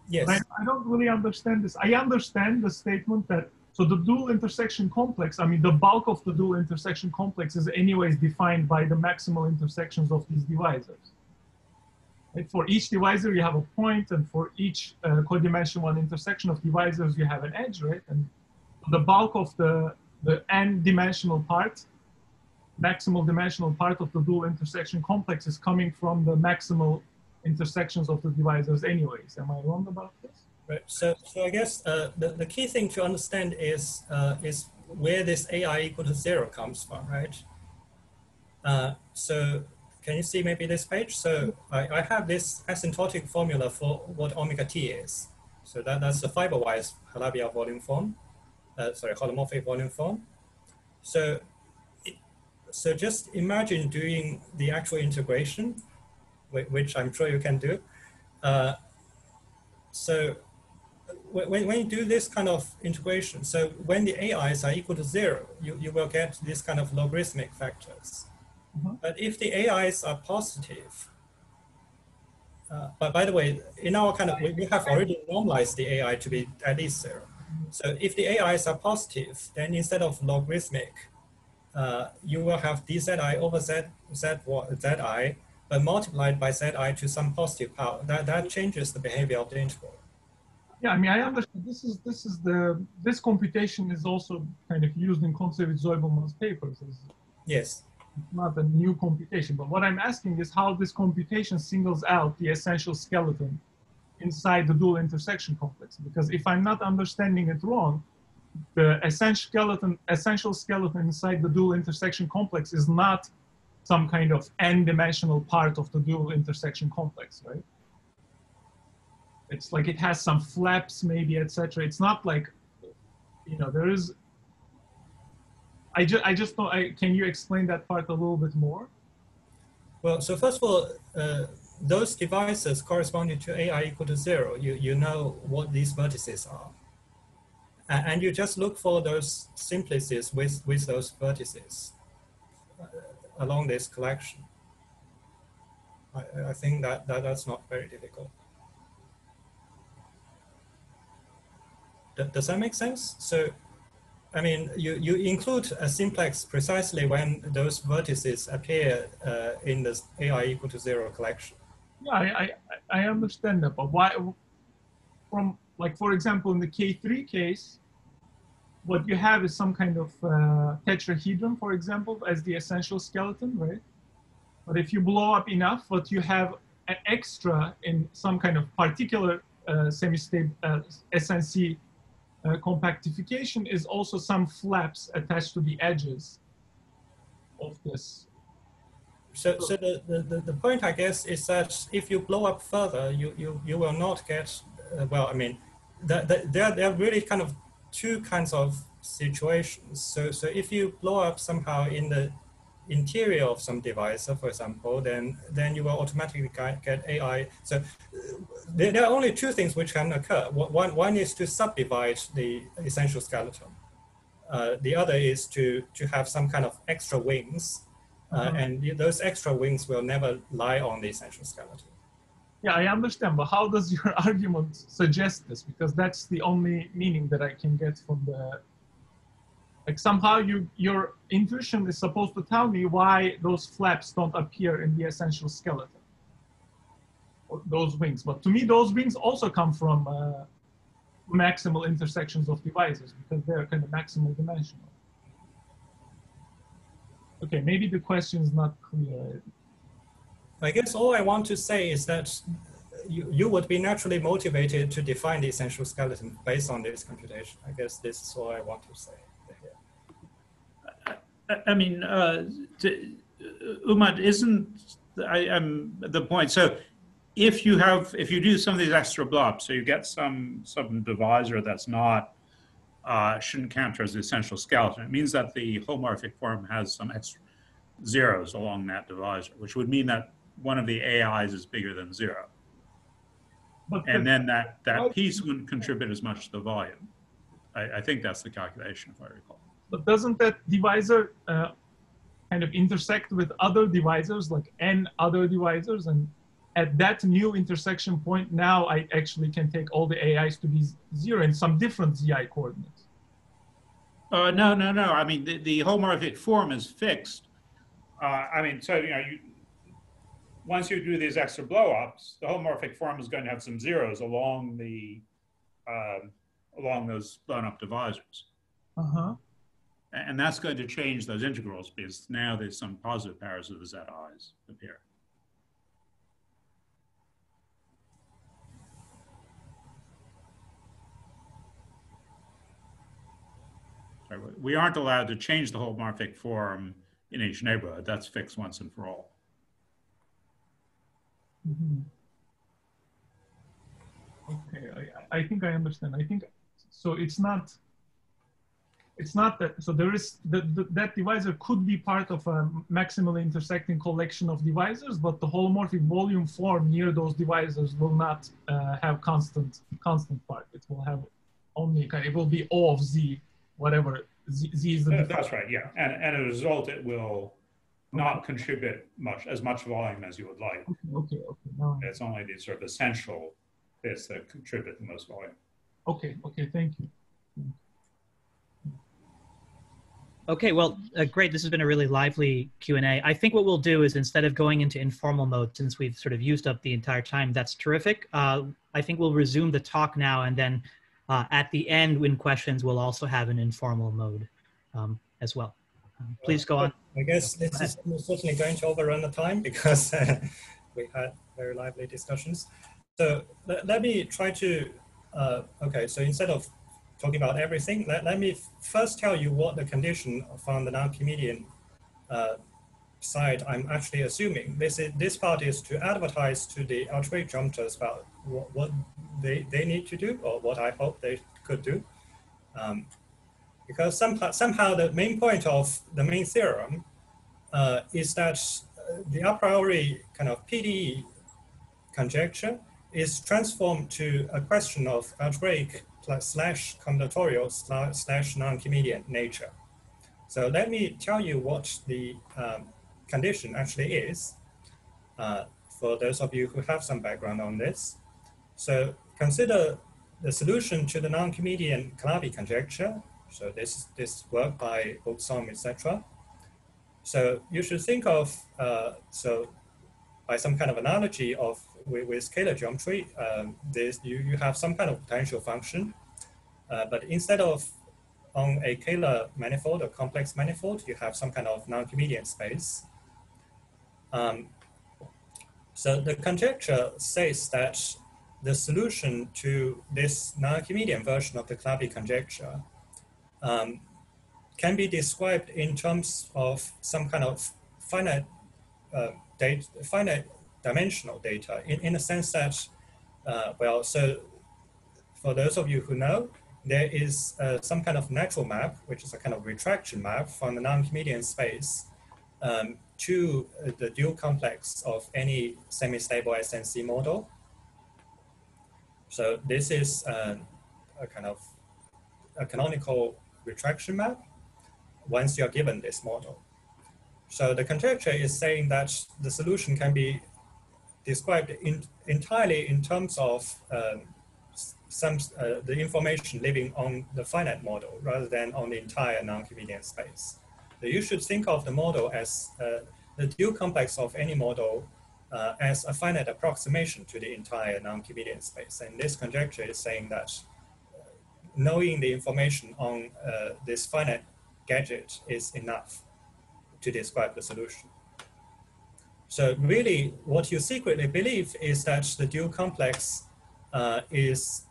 Yes. I, I don't really understand this. I understand the statement that so the dual intersection complex, I mean, the bulk of the dual intersection complex is anyways defined by the maximal intersections of these divisors. Right? For each divisor, you have a point, and for each uh, codimension one intersection of divisors, you have an edge, right? And the bulk of the, the n-dimensional part, maximal dimensional part of the dual intersection complex is coming from the maximal intersections of the divisors anyways. Am I wrong about this? Right. So, so I guess uh, the, the key thing to understand is uh, is where this AI equal to zero comes from, right? Uh, so can you see maybe this page? So I, I have this asymptotic formula for what omega t is. So that, that's the fiber-wise Calabi-Yau volume form, uh, sorry, holomorphic volume form. So, it, so just imagine doing the actual integration, which I'm sure you can do. Uh, so when, when when you do this kind of integration, so when the AIs are equal to zero, you, you will get this kind of logarithmic factors. Mhm. But if the AIs are positive, uh, but by the way, in our kind of, we, we have already normalized the AI to be at least zero. So if the AIs are positive, then instead of logarithmic, uh, you will have dzi over z, z, zi, but multiplied by zi to some positive power. That, that changes the behavior of the integral. Yeah, I mean, I understand. This is this is the this computation is also kind of used in Kontsevich Soibelman's papers. It's Yes. not a new computation, but what I'm asking is how this computation singles out the essential skeleton inside the dual intersection complex. Because if I'm not understanding it wrong, the essential skeleton essential skeleton inside the dual intersection complex is not some kind of n-dimensional part of the dual intersection complex, right? It's like it has some flaps, maybe, etc. It's not like, you know, there is I just, I just thought, I, can you explain that part a little bit more? Well, so first of all, uh, those divisors corresponding to AI equal to zero, you, you know what these vertices are. And, you just look for those simplices with, with those vertices uh, along this collection. I, I think that, that that's not very difficult. Does that make sense? So, I mean, you, you include a simplex precisely when those vertices appear uh, in the AI equal to zero collection. Yeah, I, I, I understand that, but why, from, like, for example, in the K3 case, what you have is some kind of uh, tetrahedron, for example, as the essential skeleton, right? But if you blow up enough, what you have an extra in some kind of particular uh, semi-stable uh, SNC uh, compactification is also some flaps attached to the edges of this. So, so the, the, the point, I guess, is that if you blow up further, you, you, you will not get, uh, well, I mean, the, the, there, there are really kind of two kinds of situations. So, so if you blow up somehow in the interior of some divisor, for example, then then you will automatically get AI. So there, are only two things which can occur. One, one is to subdivide the essential skeleton. Uh, the other is to, to have some kind of extra wings, uh, mm-hmm. and those extra wings will never lie on the essential skeleton. Yeah, I understand, but how does your argument suggest this? Because that's the only meaning that I can get from the like somehow you your intuition is supposed to tell me why those flaps don't appear in the essential skeleton those wings but to me those wings also come from uh, maximal intersections of divisors because they're kind of maximal dimensional okay maybe the question is not clear i guess all i want to say is that you, you would be naturally motivated to define the essential skeleton based on this computation. I guess this is all I want to say. I mean, uh, to, Umut, isn't I, the point? So, if you have, if you do some of these extra blobs, so you get some some divisor that's not uh, shouldn't count as the essential skeleton. It means that the holomorphic form has some extra zeros along that divisor, which would mean that one of the AIs is bigger than zero. But and then that, that piece wouldn't contribute as much to the volume. I, I think that's the calculation, if I recall. But doesn't that divisor uh, kind of intersect with other divisors, like n other divisors? And at that new intersection point, now I actually can take all the AIs to be zero in some different ZI coordinates. Uh, no, no, no. I mean, the, the holomorphic form is fixed. Uh, I mean, so, you know, you, once you do these extra blowups, the holomorphic form is going to have some zeros along the, um, along those blown up divisors. Uh-huh. And that's going to change those integrals because now there's some positive powers of the zi's appear. we aren't allowed to change the holomorphic form in each neighborhood. That's fixed once and for all. Mm -hmm. Okay, I, I think I understand. I think so. It's not it's not that, so there is, the, the, that divisor could be part of a maximally intersecting collection of divisors, but the holomorphic volume form near those divisors will not uh, have constant, constant part. It will have only, kind of, it will be O of Z, whatever, Z, Z is the. That's right, yeah. And, and as a result, it will not contribute much, as much volume as you would like. Okay, okay, okay. No. It's only the sort of essential bits that contribute the most volume. Okay, okay, thank you. Okay, well, uh, great. This has been a really lively Q&A. I think what we'll do is instead of going into informal mode, since we've sort of used up the entire time, that's terrific. Uh, I think we'll resume the talk now, and then uh, at the end, when questions, we'll also have an informal mode um, as well. Um, please go on. I guess this is certainly going to overrun the time because we had very lively discussions. So let, let me try to, uh, okay, so instead of talking about everything, let, let me first tell you what the condition from the non-Archimedean uh, side I'm actually assuming. This, is, this part is to advertise to the algebraic jumpers about what, what they, they need to do or what I hope they could do. Um, because somehow, somehow the main point of the main theorem uh, is that uh, the a priori kind of PDE conjecture is transformed to a question of algebraic slash combinatorial slash, non-Archimedean nature. So let me tell you what the um, condition actually is uh, for those of you who have some background on this. So consider the solution to the non-Archimedean Calabi conjecture. So this this work by Boucksom, etc. So you should think of uh, so by some kind of analogy of with, with Kähler geometry, um, this you, you have some kind of potential function, uh, but instead of on a Kähler manifold, a complex manifold, you have some kind of non-Archimedean space. Um, so the conjecture says that the solution to this non-Archimedean version of the Calabi conjecture um, can be described in terms of some kind of finite uh, data, finite dimensional data in, in the sense that, uh, well, so for those of you who know, there is uh, some kind of natural map, which is a kind of retraction map from the non-Archimedean space um, to uh, the dual complex of any semi-stable SNC model. So this is um, a kind of a canonical retraction map once you're given this model. So the conjecture is saying that the solution can be described in, entirely in terms of um, some uh, the information living on the finite model rather than on the entire non-Archimedean space. So you should think of the model as uh, the dual complex of any model uh, as a finite approximation to the entire non-Archimedean space. And this conjecture is saying that uh, knowing the information on uh, this finite gadget is enough to describe the solution. So really what you secretly believe is that the dual complex uh, is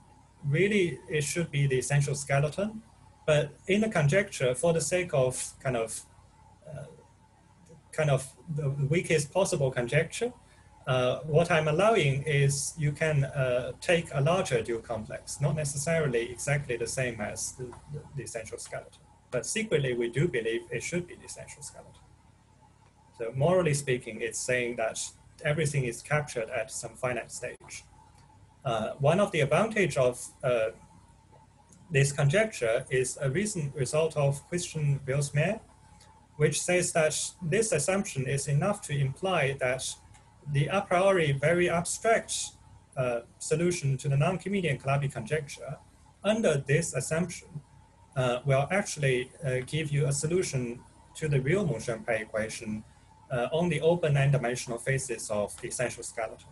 really, it should be the essential skeleton. But in the conjecture, for the sake of kind of, uh, kind of the weakest possible conjecture, uh, what I'm allowing is you can uh, take a larger dual complex, not necessarily exactly the same as the, the, the essential skeleton. But secretly, we do believe it should be the essential skeleton. So morally speaking, it's saying that everything is captured at some finite stage. Uh, one of the advantage of uh, this conjecture is a recent result of Christian Vilsmeier, which says that this assumption is enough to imply that the a priori very abstract uh, solution to the non-Archimedean Calabi conjecture under this assumption uh, will actually uh, give you a solution to the real Monge-Ampere equation uh, on the open n-dimensional faces of the essential skeleton.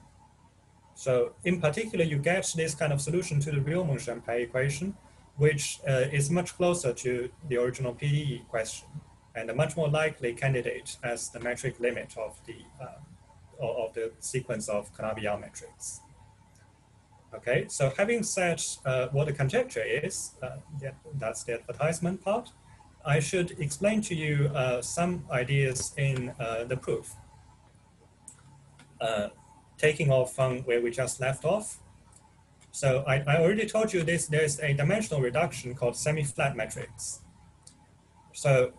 So in particular, you get this kind of solution to the real Monge-Ampere equation, which uh, is much closer to the original PDE question and a much more likely candidate as the metric limit of the, uh, of the sequence of Calabi-Yau metrics. Okay, so having said uh, what the conjecture is, uh, that's the advertisement part. I should explain to you uh, some ideas in uh, the proof. Uh, taking off from where we just left off. So I, I already told you this, there's a dimensional reduction called semi-flat metrics. So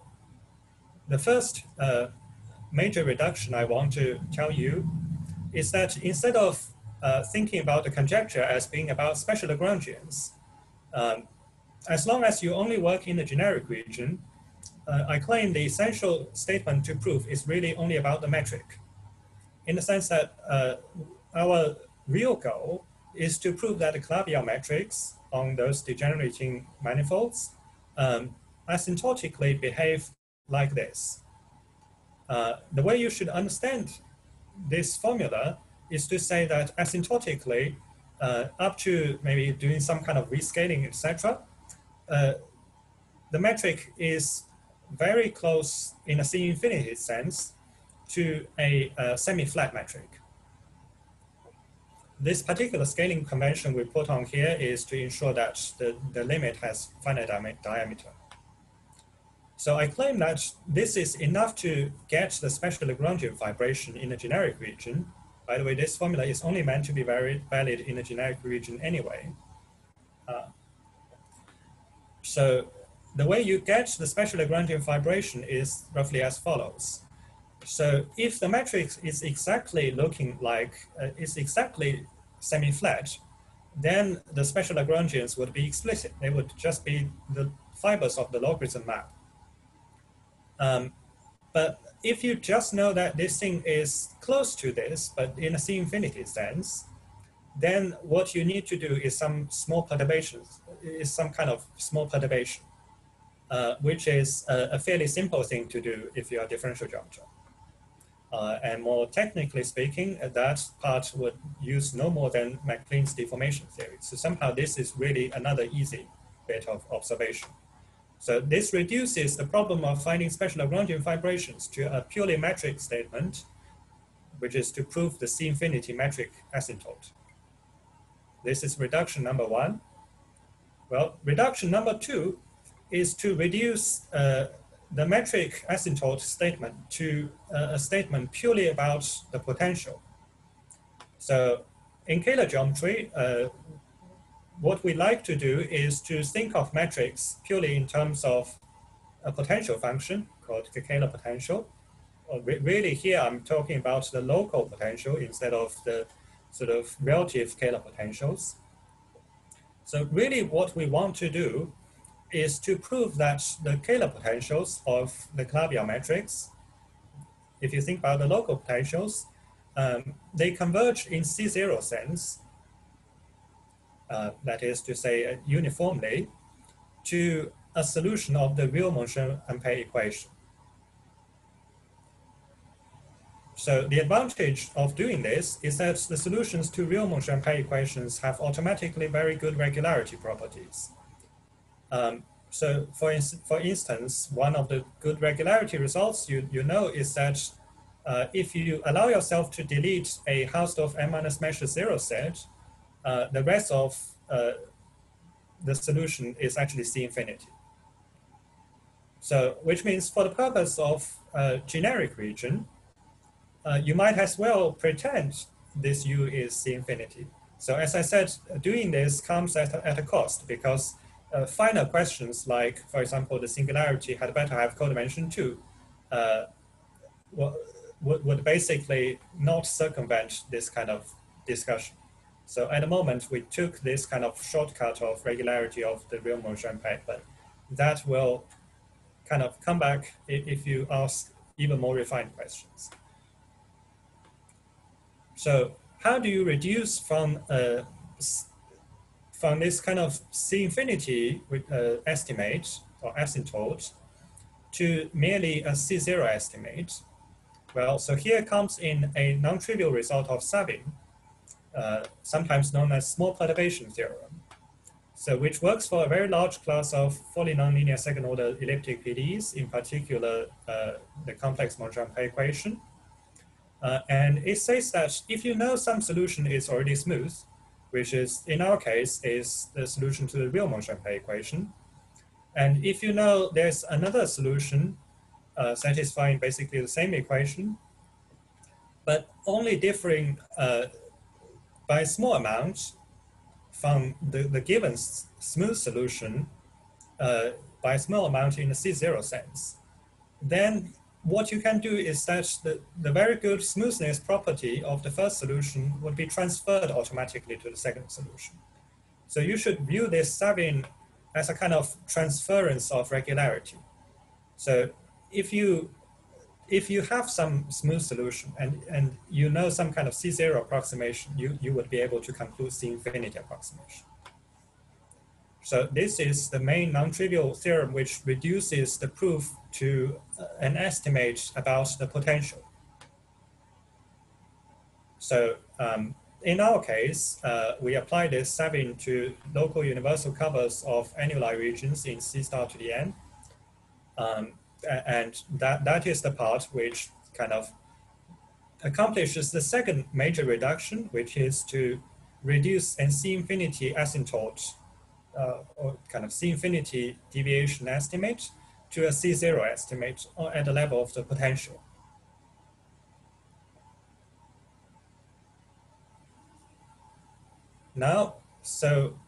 the first uh, major reduction I want to tell you is that instead of uh, thinking about the conjecture as being about special Lagrangians, um, as long as you only work in the generic region, uh, I claim the essential statement to prove is really only about the metric. In the sense that uh, our real goal is to prove that the Calabi-Yau metrics on those degenerating manifolds um, asymptotically behave like this. Uh, the way you should understand this formula is to say that asymptotically, uh, up to maybe doing some kind of rescaling, etc., uh, the metric is very close in a C infinity sense to a, a semi-flat metric. This particular scaling convention we put on here is to ensure that the, the limit has finite diameter. So I claim that this is enough to get the special Lagrangian fibration in the generic region. By the way, this formula is only meant to be valid in the generic region anyway. Uh, so the way you get the special Lagrangian fibration is roughly as follows. So if the matrix is exactly looking like, uh, is exactly semi-flat, then the special Lagrangians would be explicit. They would just be the fibers of the logarithm map. Um, but if you just know that this thing is close to this, but in a C infinity sense, then what you need to do is some small perturbations, is some kind of small perturbation, uh, which is a, a, fairly simple thing to do if you are differential geometry. Uh, and more technically speaking, uh, that part would use no more than McLean's deformation theory. So somehow this is really another easy bit of observation. So this reduces the problem of finding special Lagrangian fibrations to a purely metric statement, which is to prove the C infinity metric asymptote. This is reduction number one. Well, reduction number two is to reduce uh, the metric asymptote statement to uh, a statement purely about the potential. So in Kähler geometry, uh, what we like to do is to think of metrics purely in terms of a potential function called the Kähler potential. Re really here I'm talking about the local potential instead of the sort of relative Kähler potentials. So really what we want to do is to prove that the Kähler potentials of the Calabi-Yau metrics, if you think about the local potentials, um, they converge in C0 sense, uh, that is to say uh, uniformly, to a solution of the real Monge-Ampère equation. So the advantage of doing this is that the solutions to Ampère equations have automatically very good regularity properties. Um, so for, in, for instance, one of the good regularity results you, you know is that uh, if you allow yourself to delete a Hausdorff M minus measure zero set, uh, the rest of uh, the solution is actually C infinity. So which means for the purpose of a generic region, uh, you might as well pretend this U is C infinity. So as I said, doing this comes at a, at a cost because uh, final questions like, for example, the singularity had better have codimension two, uh, would, would basically not circumvent this kind of discussion. So at the moment, we took this kind of shortcut of regularity of the real Monge-Ampère, but that will kind of come back if you ask even more refined questions. So how do you reduce from uh, from this kind of C infinity uh, estimate or asymptote to merely a C0 estimate? Well, so here comes in a non-trivial result of Savin, uh, sometimes known as small perturbation theorem. So which works for a very large class of fully nonlinear second order elliptic PDEs, in particular uh, the complex Monge-Ampère equation. Uh, and it says that if you know some solution is already smooth, which is, in our case, is the solution to the real Monge-Ampère equation. And if you know there's another solution uh, satisfying basically the same equation, but only differing uh, by a small amount from the, the given smooth solution uh, by a small amount in the C0 sense, then what you can do is that the, the very good smoothness property of the first solution would be transferred automatically to the second solution. So you should view this Savin as a kind of transference of regularity. So if you if you have some smooth solution and, and you know some kind of C0 approximation, you, you would be able to conclude C infinity approximation. So this is the main non-trivial theorem which reduces the proof to uh, an estimate about the potential. So um, in our case, uh, we apply this Savin to local universal covers of annuli regions in C star to the n. Um, and that, that is the part which kind of accomplishes the second major reduction, which is to reduce an C infinity asymptote or kind of C infinity deviation estimate to a C0 estimate at the level of the potential. Now, so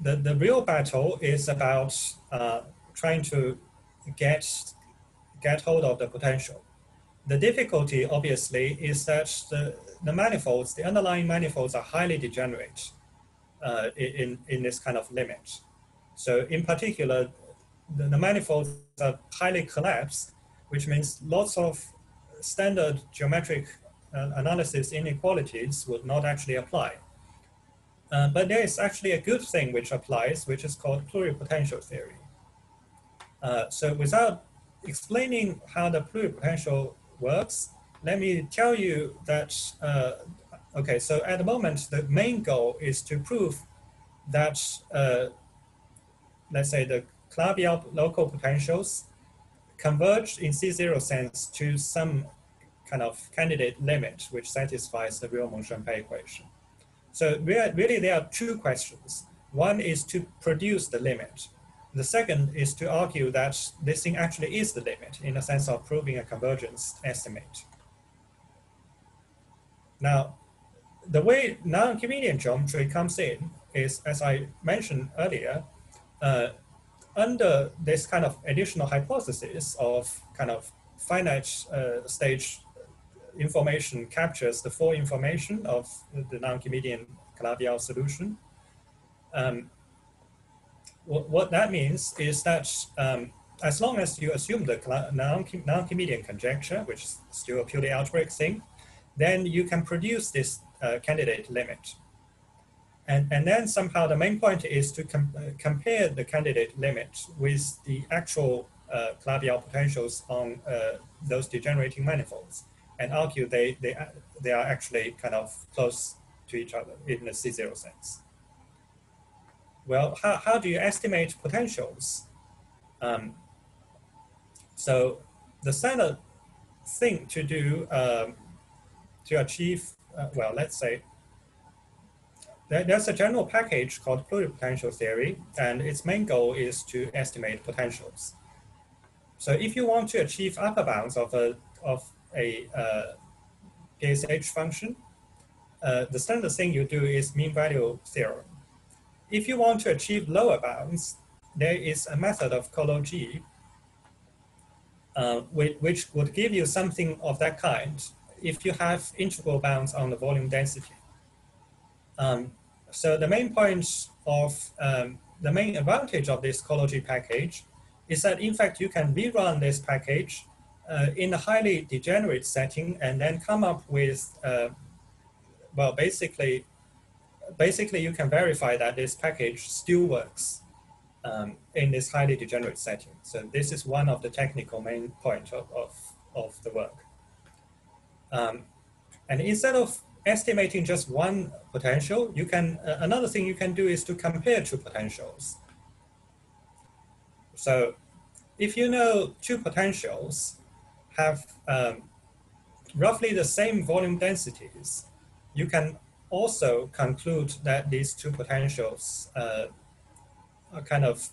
the, the real battle is about uh, trying to get, get hold of the potential. The difficulty, obviously, is that the, the manifolds, the underlying manifolds are highly degenerate uh, in, in this kind of limit. So in particular, the, the manifolds are highly collapsed, which means lots of standard geometric uh, analysis inequalities would not actually apply. Uh, but there is actually a good thing which applies, which is called pluripotential theory. Uh, so without explaining how the pluripotential works, let me tell you that, uh, okay, so at the moment, the main goal is to prove that, uh, let's say the Calabi-Yau local potentials converge in C0 sense to some kind of candidate limit which satisfies the real Monge-Ampère equation. So really there are two questions. One is to produce the limit. The second is to argue that this thing actually is the limit in the sense of proving a convergence estimate. Now, the way non-Archimedean geometry comes in is, as I mentioned earlier, uh, under this kind of additional hypothesis of kind of finite uh, stage information captures the full information of the non-Archimedean Calabi-Yau solution. Um, what, what, that means is that um, as long as you assume the non-Archimedean conjecture, which is still a purely algebraic thing, then you can produce this uh, candidate limit. And, and then somehow the main point is to com uh, compare the candidate limit with the actual uh, potentials on uh, those degenerating manifolds and argue they, they, they are actually kind of close to each other in the C0 sense. Well, how, how do you estimate potentials? Um, so the standard thing to do um, to achieve, uh, well, let's say, there's a general package called pluripotential theory, and its main goal is to estimate potentials. So if you want to achieve upper bounds of a, of a uh, PSH function, uh, the standard thing you do is mean value theorem. If you want to achieve lower bounds, there is a method of Kolodziej uh, which, which would give you something of that kind if you have integral bounds on the volume density. Um, so the main point of um, the main advantage of this Kolodziej package is that in fact you can rerun this package uh, in a highly degenerate setting and then come up with, uh, well, basically, basically you can verify that this package still works um, in this highly degenerate setting. So this is one of the technical main point of, of, of the work. Um, and instead of estimating just one potential, you can, uh, another thing you can do is to compare two potentials. So if you know two potentials, have um, roughly the same volume densities, you can also conclude that these two potentials uh, are kind of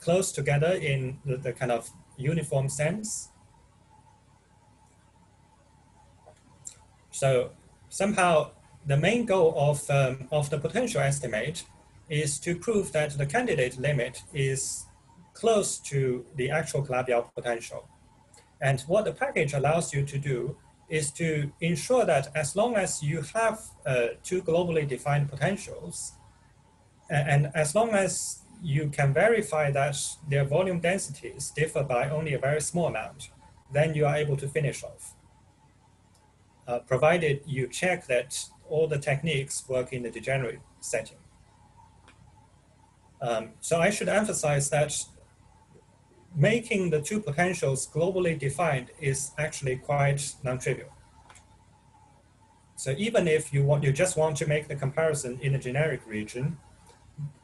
close together in the, the, kind of uniform sense. So somehow the main goal of, um, of the potential estimate is to prove that the candidate limit is close to the actual Calabi-Yau potential. And what the package allows you to do is to ensure that as long as you have uh, two globally defined potentials, and as long as you can verify that their volume densities differ by only a very small amount, then you are able to finish off. Uh, provided you check that all the techniques work in the degenerate setting. Um, so I should emphasize that making the two potentials globally defined is actually quite non-trivial. So even if you want, you just want to make the comparison in a generic region,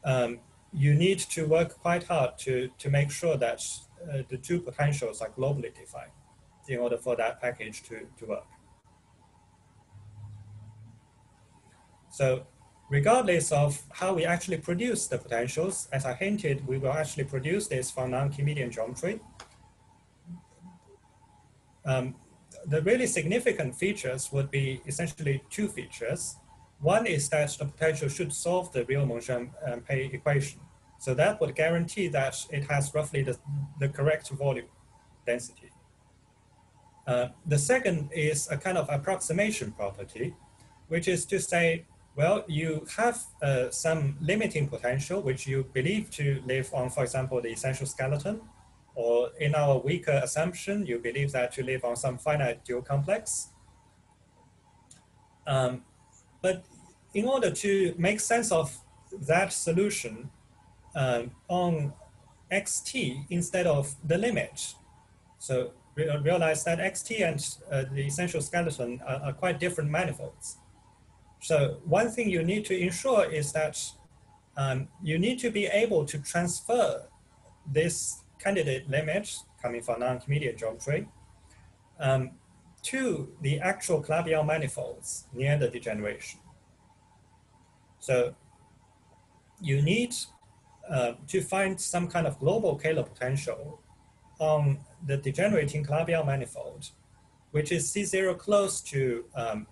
um, you need to work quite hard to, to make sure that uh, the two potentials are globally defined in order for that package to, to work. So regardless of how we actually produce the potentials, as I hinted, we will actually produce this from non-Archimedean geometry. Um, the really significant features would be essentially two features. One is that the potential should solve the real Monge-Ampère um, equation. So that would guarantee that it has roughly the, the correct volume density. Uh, the second is a kind of approximation property, which is to say, well, you have uh, some limiting potential, which you believe to live on, for example, the essential skeleton, or in our weaker assumption, you believe that to live on some finite dual complex. Um, but in order to make sense of that solution um, on xt instead of the limit, so re realize that xt and uh, the essential skeleton are, are quite different manifolds. So one thing you need to ensure is that um, you need to be able to transfer this candidate limit coming from non-Archimedean geometry um, to the actual Calabi-Yau manifolds near the degeneration. So you need uh, to find some kind of global Kähler potential on the degenerating Calabi-Yau manifold, which is C0 close to um,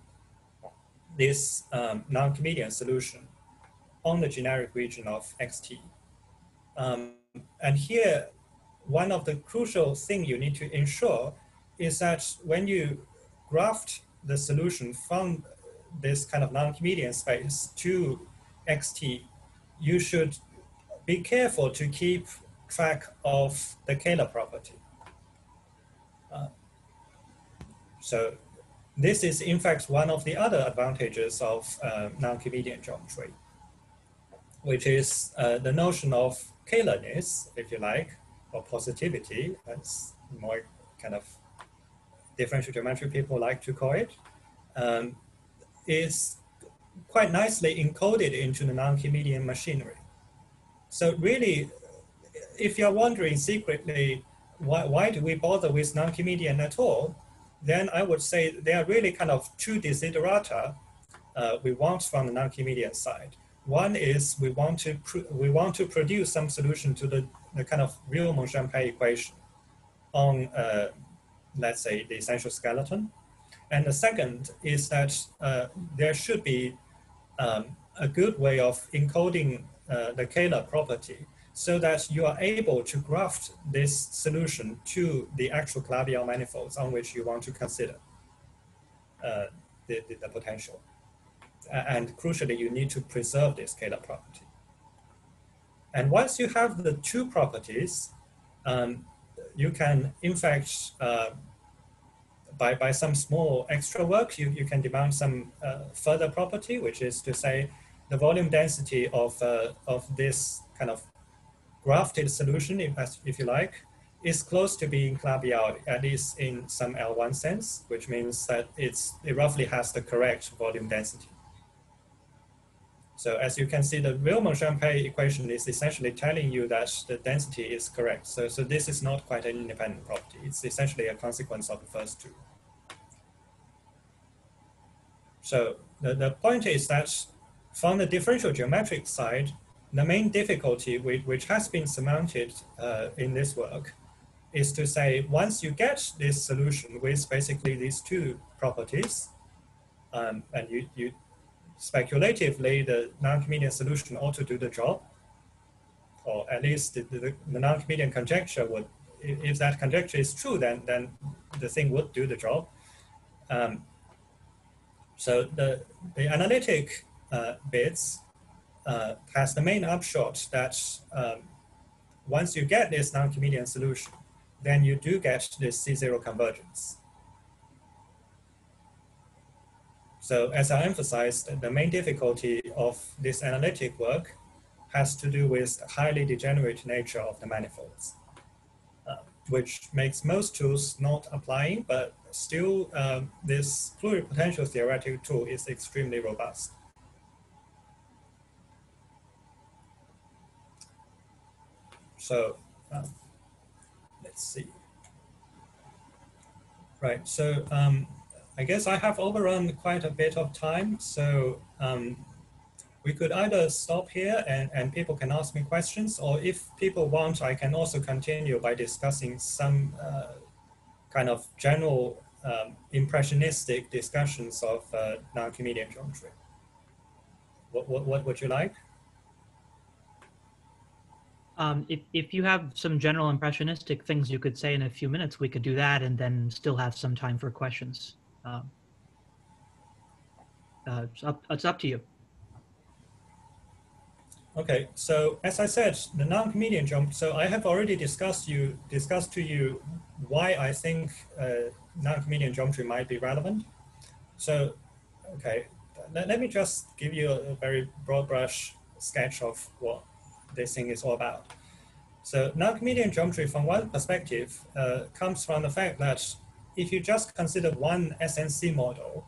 this um, non-Archimedean solution on the generic region of xt. Um, and here, one of the crucial thing you need to ensure is that when you graft the solution from this kind of non-Archimedean space to xt, you should be careful to keep track of the Kähler property. Uh, so this is in fact one of the other advantages of uh, non-Archimedean geometry, which is uh, the notion of Kählerness, if you like, or positivity, as more kind of differential geometry people like to call it, um, is quite nicely encoded into the non-Archimedean machinery. So really, if you're wondering secretly, why, why do we bother with non-Archimedean at all? Then I would say there are really kind of two desiderata uh, we want from the non-Archimedean side. One is we want to we want to produce some solution to the, the kind of real Monge-Ampère equation on, uh, let's say, the essential skeleton. And the second is that uh, there should be um, a good way of encoding uh, the Kähler property so that you are able to graft this solution to the actual Calabi-Yau manifolds on which you want to consider uh, the, the, the, potential. And crucially, you need to preserve this Kähler property. And once you have the two properties, um, you can, in fact, uh, by, by some small extra work, you, you can demand some uh, further property, which is to say the volume density of, uh, of this kind of grafted solution, if, if you like, is close to being Calabi-Yau, at least in some L1 sense, which means that it's, it roughly has the correct volume density. So as you can see, the real Monge-Ampère equation is essentially telling you that the density is correct. So, so this is not quite an independent property. It's essentially a consequence of the first two. So the, the point is that from the differential geometric side, the main difficulty which, which has been surmounted uh, in this work is to say once you get this solution with basically these two properties, um, and you, you speculatively the non-Archimedean solution ought to do the job, or at least the, the, the non-Archimedean conjecture would, if that conjecture is true, then then the thing would do the job. Um, so the the analytic uh, bits uh, has the main upshot that um, once you get this non-Archimedean solution, then you do get this C0 convergence. So as I emphasized, the main difficulty of this analytic work has to do with the highly degenerate nature of the manifolds, uh, which makes most tools not applying, but still um, this pluripotential theoretic tool is extremely robust. So um, let's see. Right, so um, I guess I have overrun quite a bit of time. So um, we could either stop here and, and people can ask me questions, or if people want, I can also continue by discussing some uh, kind of general um, impressionistic discussions of uh, non-Archimedean geometry. What, what, what would you like? Um, if, if you have some general impressionistic things you could say in a few minutes, we could do that and then still have some time for questions. Um, uh, it's, up, it's up to you. Okay, so as I said, the non-Archimedean jump. So I have already discussed you discussed to you why I think uh, non-Archimedean geometry might be relevant. So, okay, let, let me just give you a, a very broad brush sketch of what this thing is all about. So non-Archimedean geometry, from one perspective, uh, comes from the fact that if you just consider one SNC model,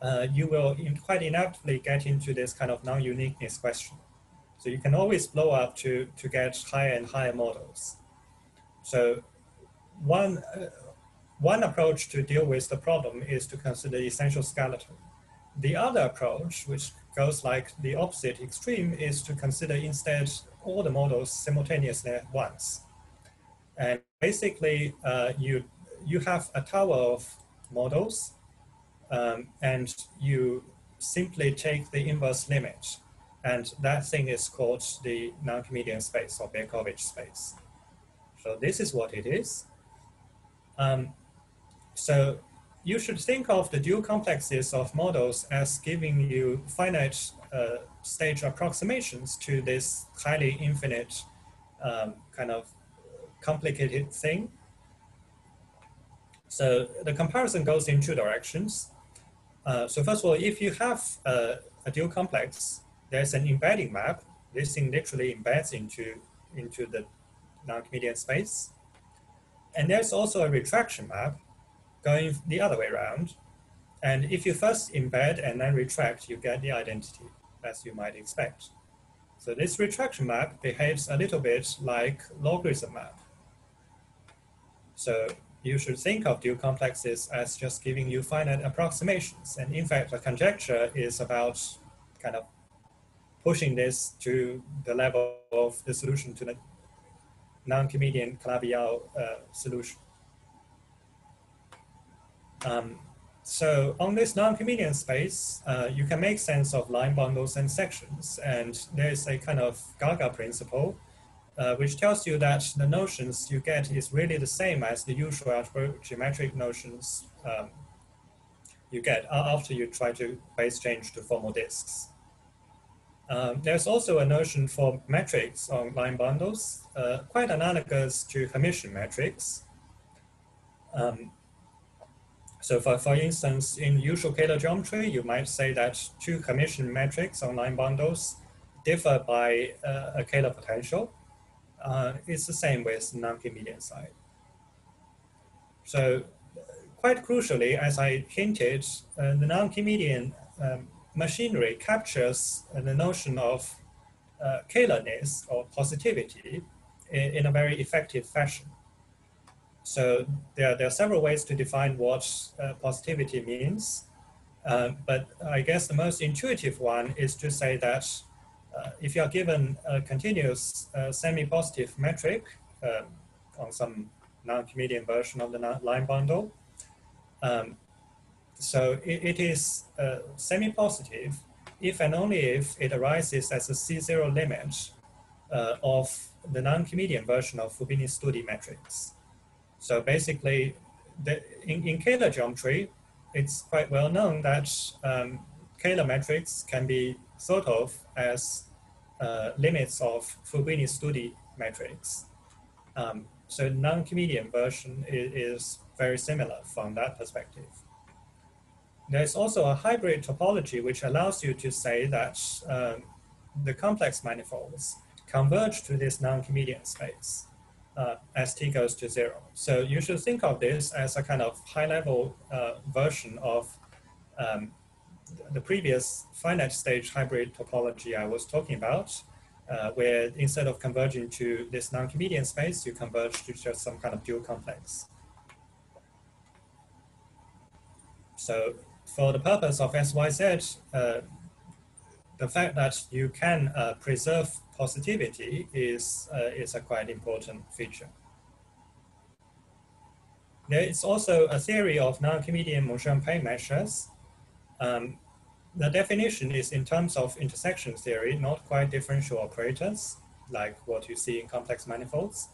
uh, you will in quite inevitably get into this kind of non-uniqueness question. So you can always blow up to, to get higher and higher models. So one, uh, one approach to deal with the problem is to consider essential skeleton. The other approach, which goes like the opposite extreme, is to consider instead all the models simultaneously at once. And basically, uh, you, you have a tower of models, um, and you simply take the inverse limit and that thing is called the non-Archimedean space or Berkovich space. So this is what it is. Um, so you should think of the dual complexes of models as giving you finite uh, stage approximations to this highly infinite um, kind of complicated thing. So the comparison goes in two directions. Uh, so first of all, if you have uh, a dual complex, there's an embedding map. This thing literally embeds into, into the non-Archimedean space. And there's also a retraction map going the other way around. And if you first embed and then retract, you get the identity, as you might expect. So this retraction map behaves a little bit like logarithm map. So you should think of dual complexes as just giving you finite approximations. And in fact, the conjecture is about kind of pushing this to the level of the solution to the non-Archimedean Calabi-Yau uh, solution. Um, so on this non-Archimedean space, uh, you can make sense of line bundles and sections. And there's a kind of GAGA principle, uh, which tells you that the notions you get is really the same as the usual geometric notions um, you get after you try to base change to formal disks. Um, there's also a notion for metrics on line bundles, uh, quite analogous to Hermitian metrics. Um, so for, for instance, in usual Kähler geometry, you might say that two Hermitian metrics on line bundles differ by uh, a Kähler potential. Uh, it's the same with non-Archimedean side. So quite crucially, as I hinted, uh, the non-Archimedean um, machinery captures the notion of uh, Kählerness or positivity in, in, a very effective fashion. So there, there are several ways to define what uh, positivity means. Uh, but I guess the most intuitive one is to say that uh, if you are given a continuous uh, semi-positive metric um, on some non-Archimedean version of the line bundle, um, so it, it is uh, semi-positive if and only if it arises as a C0 limit uh, of the non-Archimedean version of Fubini-Study metrics. So basically, the, in, in Kähler geometry, it's quite well known that um, Kähler metrics can be thought of as uh, limits of Fubini-Study metrics. Um, so non-Archimedean version is, is very similar from that perspective. There's also a hybrid topology which allows you to say that um, the complex manifolds converge to this non-Archimedean space uh, as t goes to zero. So you should think of this as a kind of high-level uh, version of um, the previous finite stage hybrid topology I was talking about, uh, where instead of converging to this non-Archimedean space, you converge to just some kind of dual complex. So for the purpose of SYZ, uh, the fact that you can uh, preserve positivity is, uh, is a quite important feature. There is also a theory of non-Archimedean Monge-Ampère measures. Um, the definition is in terms of intersection theory, not quite differential operators. like what you see in complex manifolds.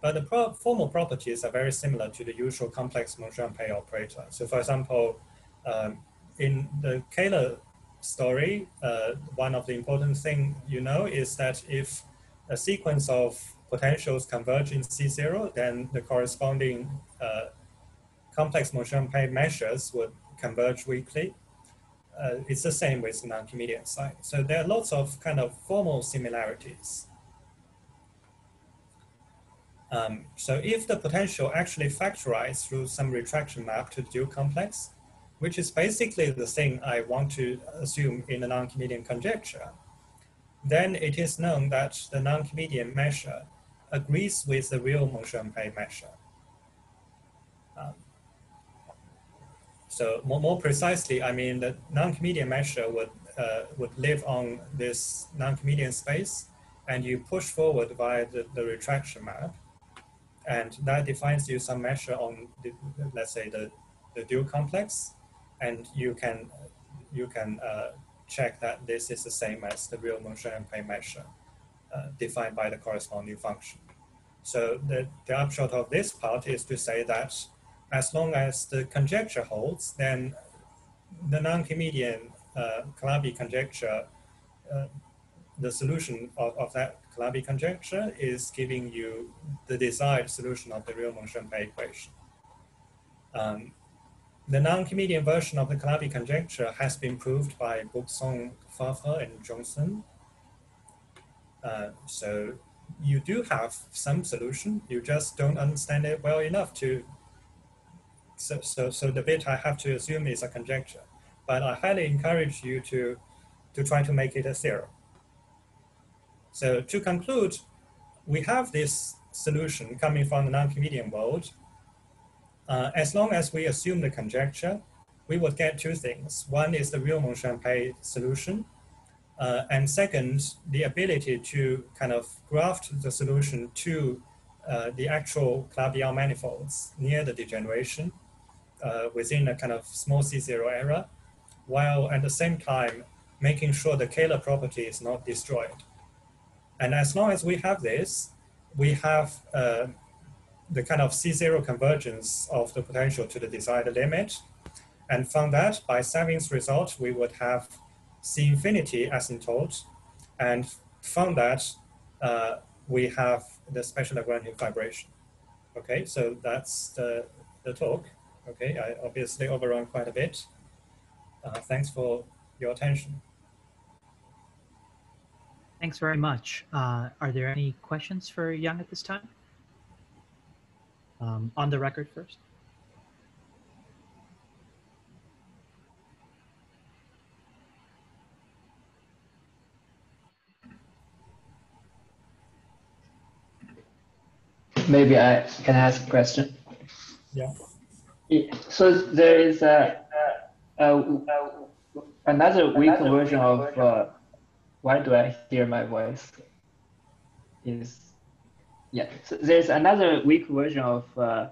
But the pro formal properties are very similar to the usual complex Monge-Ampère operator. So for example, um, in the Kähler story, uh, one of the important thing you know is that if a sequence of potentials converge in C0, then the corresponding uh, complex Monge-Ampère measures would converge weakly. Uh, it's the same with non-Archimedean side. So there are lots of kind of formal similarities. Um, so if the potential actually factorized through some retraction map to the dual complex, which is basically the thing I want to assume in the non-Archimedean conjecture, then it is known that the non-Archimedean measure agrees with the real Monge-Ampère measure. Um, so more, more precisely, I mean the non-Archimedean measure would, uh, would live on this non-Archimedean space and you push forward via the, the retraction map and that defines you some measure on, the, let's say, the, the dual complex and you can you can uh, check that this is the same as the real Monge-Ampère measure uh, defined by the corresponding function. So the, the upshot of this part is to say that as long as the conjecture holds, then the non-Archimedean uh, Calabi conjecture, uh, the solution of, of that Calabi conjecture is giving you the desired solution of the real Monge-Ampère equation. Um, the non-Archimedean version of the Calabi conjecture has been proved by Boucksom, Favre, and Jonsson. Uh, so you do have some solution, you just don't understand it well enough to, so, so, so the bit I have to assume is a conjecture. But I highly encourage you to, to try to make it a theorem. So to conclude, we have this solution coming from the non-Archimedean world uh, as long as we assume the conjecture, we would get two things. One is the real Monge-Ampère solution, uh, and second, the ability to kind of graft the solution to uh, the actual Calabi-Yau manifolds near the degeneration uh, within a kind of small C0 error, while at the same time making sure the Kähler property is not destroyed. And as long as we have this, we have uh, the kind of C0 convergence of the potential to the desired limit. And from that, by Savin's result, we would have C infinity asymptote. And from that, uh, we have the special Lagrangian fibration. Okay, so that's the, the talk. Okay, I obviously overrun quite a bit. Uh, thanks for your attention. Thanks very much. Uh, are there any questions for Yang at this time? Um, on the record first? Maybe I can ask a question. Yeah. So there is a, a, a another weak version of uh, why do I hear my voice? Is yeah, so there's another weak version of uh,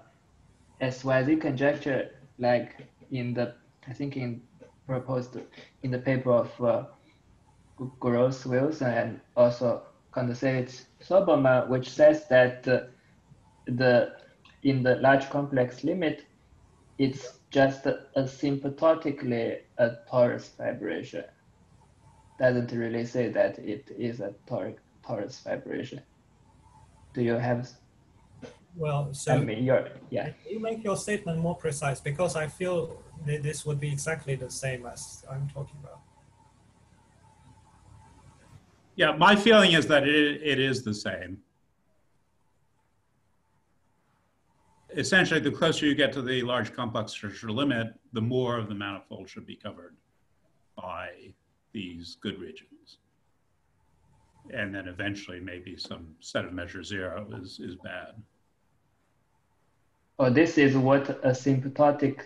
SYZ conjecture, like in the, I think in proposed in the paper of uh, Gross Wilson and also Kontsevich Soibelman, which says that uh, the in the large complex limit, it's just asymptotically a torus fibration. Doesn't really say that it is a toric torus fibration do you have? Well, so I mean, your yeah. You make your statement more precise because I feel that this would be exactly the same as I'm talking about. Yeah, my feeling is that it, it is the same. Essentially, the closer you get to the large complex structure limit, the more of the manifold should be covered by these good regions and then eventually maybe some set of measure zero is, is bad. Oh, this is what asymptotic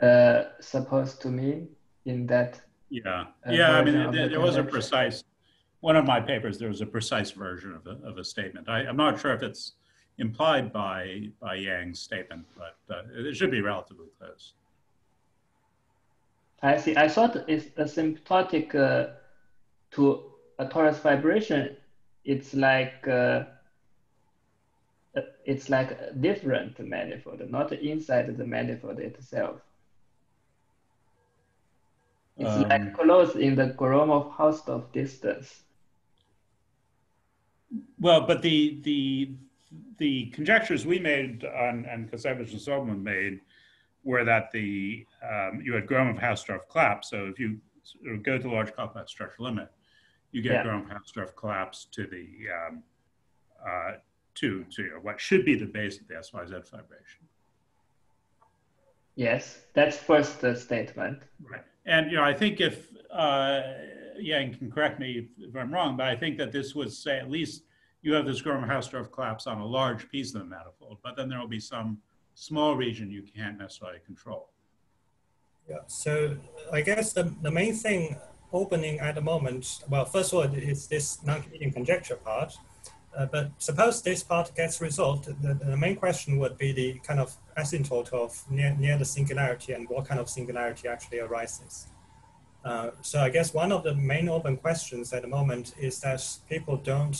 uh, supposed to mean in that. Yeah, uh, yeah. I mean, there, there was a precise one of my papers. There was a precise version of a, of a statement. I, am not sure if it's implied by by Yang's statement, but uh, it should be relatively close. I see. I thought it's asymptotic uh, to a torus fibration it's like uh, uh, it's like a different manifold, not inside the manifold itself. It's Um, like close in the Gromov-Hausdorff distance. Well, but the the the conjectures we made on and Kontsevich and Soibelman made were that the um, you had Gromov-Hausdorff collapse. So if you sort of go to large complex structure limit, you get Yeah. Gromov-Hausdorff collapse to the um, uh, to to what should be the base of the SYZ fibration. Yes, that's first uh, statement. Right. And, you know, I think if, uh, yeah, and can correct me if, if I'm wrong, but I think that this would say at least you have this Gromov-Hausdorff collapse on a large piece of the manifold, but then there will be some small region you can't necessarily control. Yeah, so I guess the, the main thing opening at the moment, well, first of all, it's this non-Archimedean conjecture part. Uh, but suppose this part gets resolved, the, the main question would be the kind of asymptote of near, near the singularity and what kind of singularity actually arises. Uh, so I guess one of the main open questions at the moment is that people don't.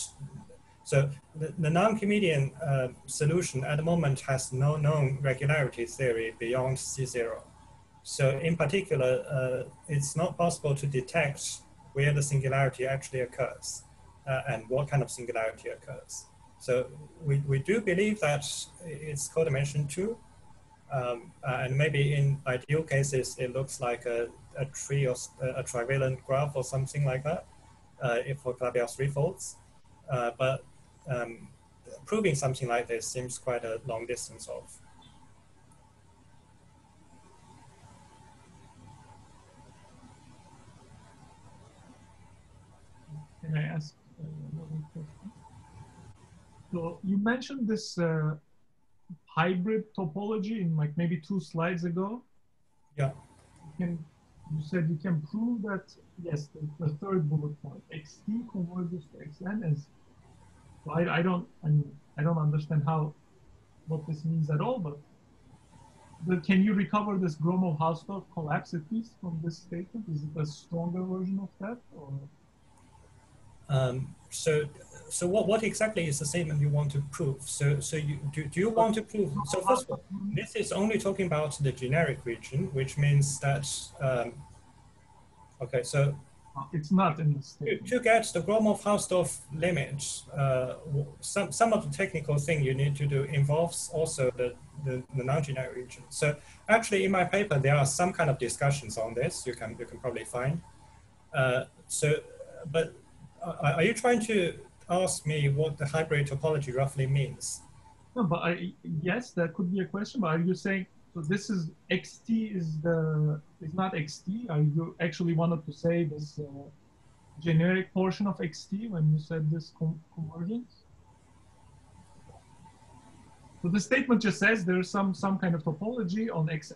So the, the non-Archimedean uh, solution at the moment has no known regularity theory beyond C0. So in particular, uh, it's not possible to detect where the singularity actually occurs uh, and what kind of singularity occurs. So we, we do believe that it's codimension two, um, uh, and maybe in ideal cases, it looks like a, a tree or a trivalent graph or something like that, uh, if for Calabi-Yau's threefolds. Uh, but um, proving something like this seems quite a long distance off. Can I ask uh, another question? So you mentioned this uh, hybrid topology in like maybe two slides ago. Yeah. You can you said you can prove that yes, the, the third bullet point xt converges to xn is. I, I don't I mean I don't understand how what this means at all, but. But can you recover this Gromov-Hausdorff collapse at least from this statement? Is it a stronger version of that, or? Um, so, so what, what exactly is the statement you want to prove? So, so you do, do you want to prove? So first of all, this is only talking about the generic region, which means that. Um, okay, so It's not in the to, statement. to get the Gromov-Hausdorff limit, uh, some some of the technical thing you need to do involves also the, the, the non-generic region. So actually, in my paper, there are some kind of discussions on this. You can you can probably find. Uh, so, but are, you trying to ask me what the hybrid topology roughly means? No, but I, yes, that could be a question. But are you saying so? This is xt is the is not xt. Are you actually wanted to say this uh, generic portion of xt when you said this con- convergence? So the statement just says there's some some kind of topology on x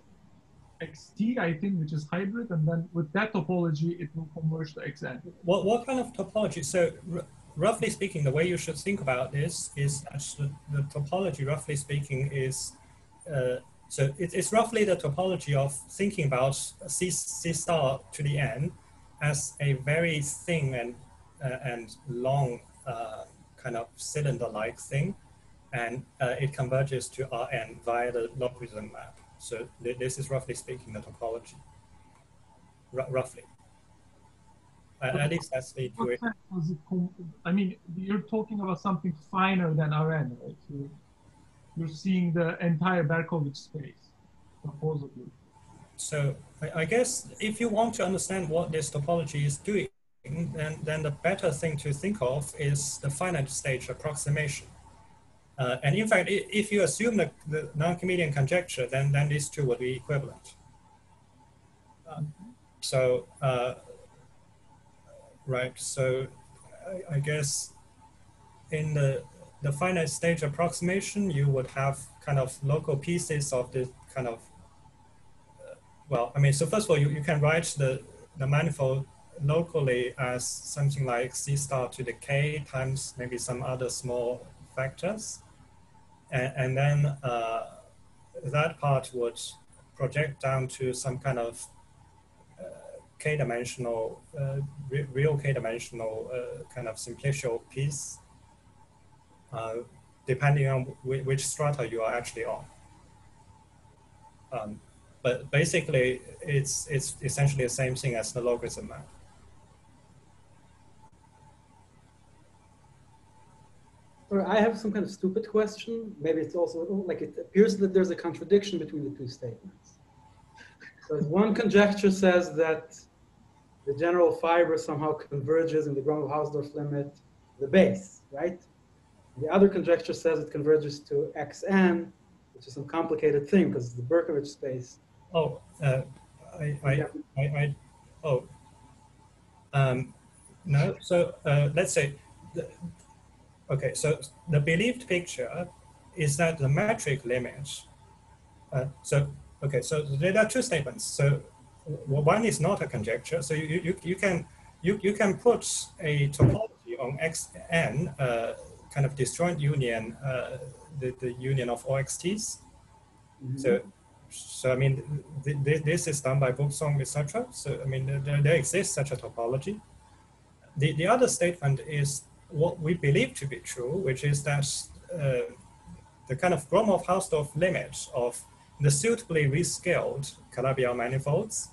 xt, I think, which is hybrid, and then with that topology, it will converge to xn. What, what kind of topology? So roughly speaking, the way you should think about this is actually the, the topology, roughly speaking, is uh, so it, it's roughly the topology of thinking about C, C star to the n as a very thin and uh, and long uh, kind of cylinder-like thing, and uh, it converges to Rn via the logarithm map. So th- this is roughly speaking the topology, R- roughly. At, at least that's the What intuition. sense was it com- I mean, you're talking about something finer than Rn, right? You're, you're seeing the entire Berkovich space, supposedly. So I, I guess if you want to understand what this topology is doing, then, then the better thing to think of is the finite stage approximation. Uh, and in fact, if you assume the, the non-Archimedean conjecture, then, then these two would be equivalent. Uh, so, uh, right, so I, I guess in the, the finite stage approximation, you would have kind of local pieces of the kind of well, I mean, so first of all, you, you can write the, the manifold locally as something like C star to the K times maybe some other small factors. And, and then uh, that part would project down to some kind of uh, k-dimensional, uh, re real k-dimensional uh, kind of simplicial piece, uh, depending on which strata you are actually on. Um, but basically, it's it's essentially the same thing as the logarithm map. I have some kind of stupid question. Maybe it's also like it appears that there's a contradiction between the two statements. So one conjecture says that the general fiber somehow converges in the Gromov-Hausdorff limit, the base, right? The other conjecture says it converges to xn, which is some complicated thing because it's the Berkovich space. Oh, uh, I, I, I, I, oh, um, no. So uh, let's say the, Okay, so the believed picture is that the metric limit. Uh, so okay, so there are two statements. So one is not a conjecture. So you you, you can you, you can put a topology on xn, uh, kind of disjoint union, uh, the, the union of all xt's. Mm -hmm. So so I mean, th th this is done by Boucksom, etc. So I mean, there, there exists such a topology. The the other statement is what we believe to be true, which is that uh, the kind of Gromov-Hausdorff limit of the suitably rescaled Calabi-Yau manifolds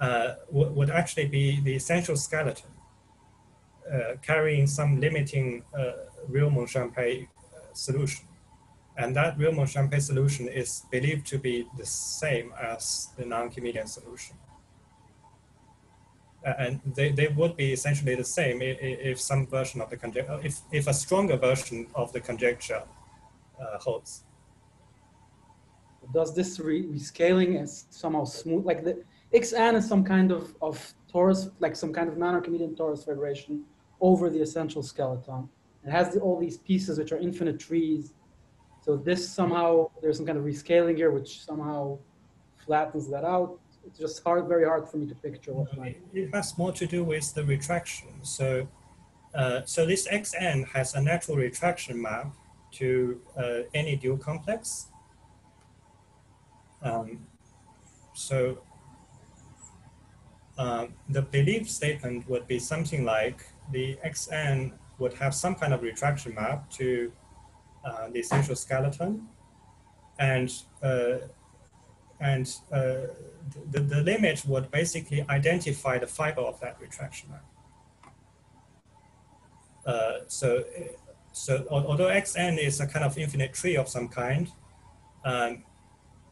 uh, would actually be the essential skeleton, uh, carrying some limiting uh, real Monge-Ampère uh, solution. And that real Monge-Ampère solution is believed to be the same as the non-Archimedean solution. And they, they would be essentially the same if, if some version of the conjecture, if, if a stronger version of the conjecture uh, holds. Does this re rescaling is somehow smooth, like the xn is some kind of, of torus, like some kind of non-Archimedean torus fibration over the essential skeleton. It has the, all these pieces which are infinite trees. So this somehow, there's some kind of rescaling here which somehow flattens that out it's just hard, very hard for me to picture what it, it has more to do with the retraction. So, uh, so this xn has a natural retraction map to uh, any dual complex. Um, so uh, the belief statement would be something like the xn would have some kind of retraction map to uh, the essential skeleton and uh, and uh, the, the limit would basically identify the fiber of that retraction. Uh, so, so although xn is a kind of infinite tree of some kind, um,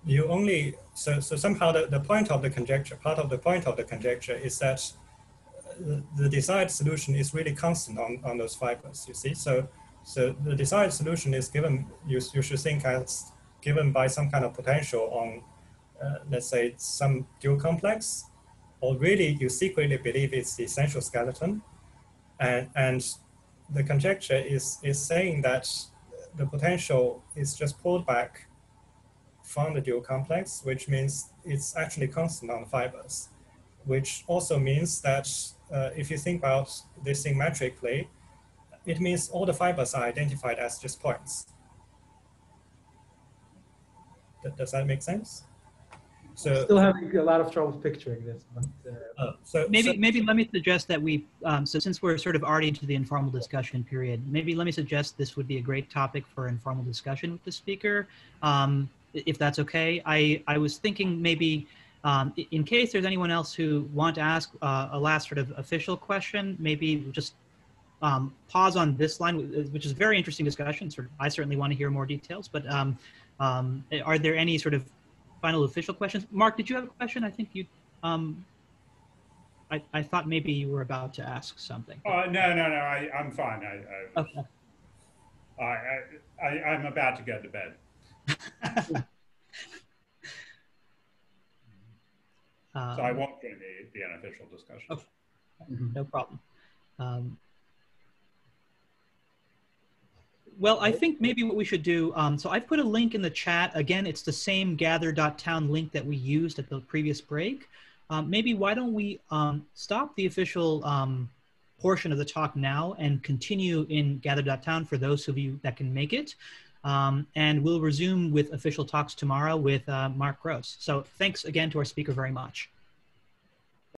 you only, so, so somehow the, the point of the conjecture, part of the point of the conjecture is that the, the desired solution is really constant on, on those fibers, you see? So, so the desired solution is given, you, you should think as given by some kind of potential on uh, let's say, some dual complex, or really you secretly believe it's the essential skeleton. And, and the conjecture is, is saying that the potential is just pulled back from the dual complex, which means it's actually constant on the fibers, which also means that uh, if you think about this thing metrically, it means all the fibers are identified as just points. Does that make sense? So I'm still having a lot of trouble picturing this. But, uh, uh, so maybe so, maybe let me suggest that we. Um, so since we're sort of already into the informal discussion period, maybe let me suggest this would be a great topic for informal discussion with the speaker, um, if that's okay. I I was thinking maybe. Um, in case there's anyone else who want to ask uh, a last sort of official question, maybe just um, pause on this line, which is a very interesting discussion. Sort of, I certainly want to hear more details, but um, um, are there any sort of final official questions. Mark, did you have a question? I think you, um, I, I thought maybe you were about to ask something. Oh, no, no, no, I, I'm fine. I, I, okay. I, I, I'm about to go to bed. so I um, won't join the, the unofficial discussion. Okay. No problem. Um, well, I think maybe what we should do, um, so I've put a link in the chat. Again, it's the same gather.town link that we used at the previous break. Um, maybe why don't we um, stop the official um, portion of the talk now and continue in gather.town for those of you that can make it. Um, and we'll resume with official talks tomorrow with uh, Mark Gross. So thanks again to our speaker very much.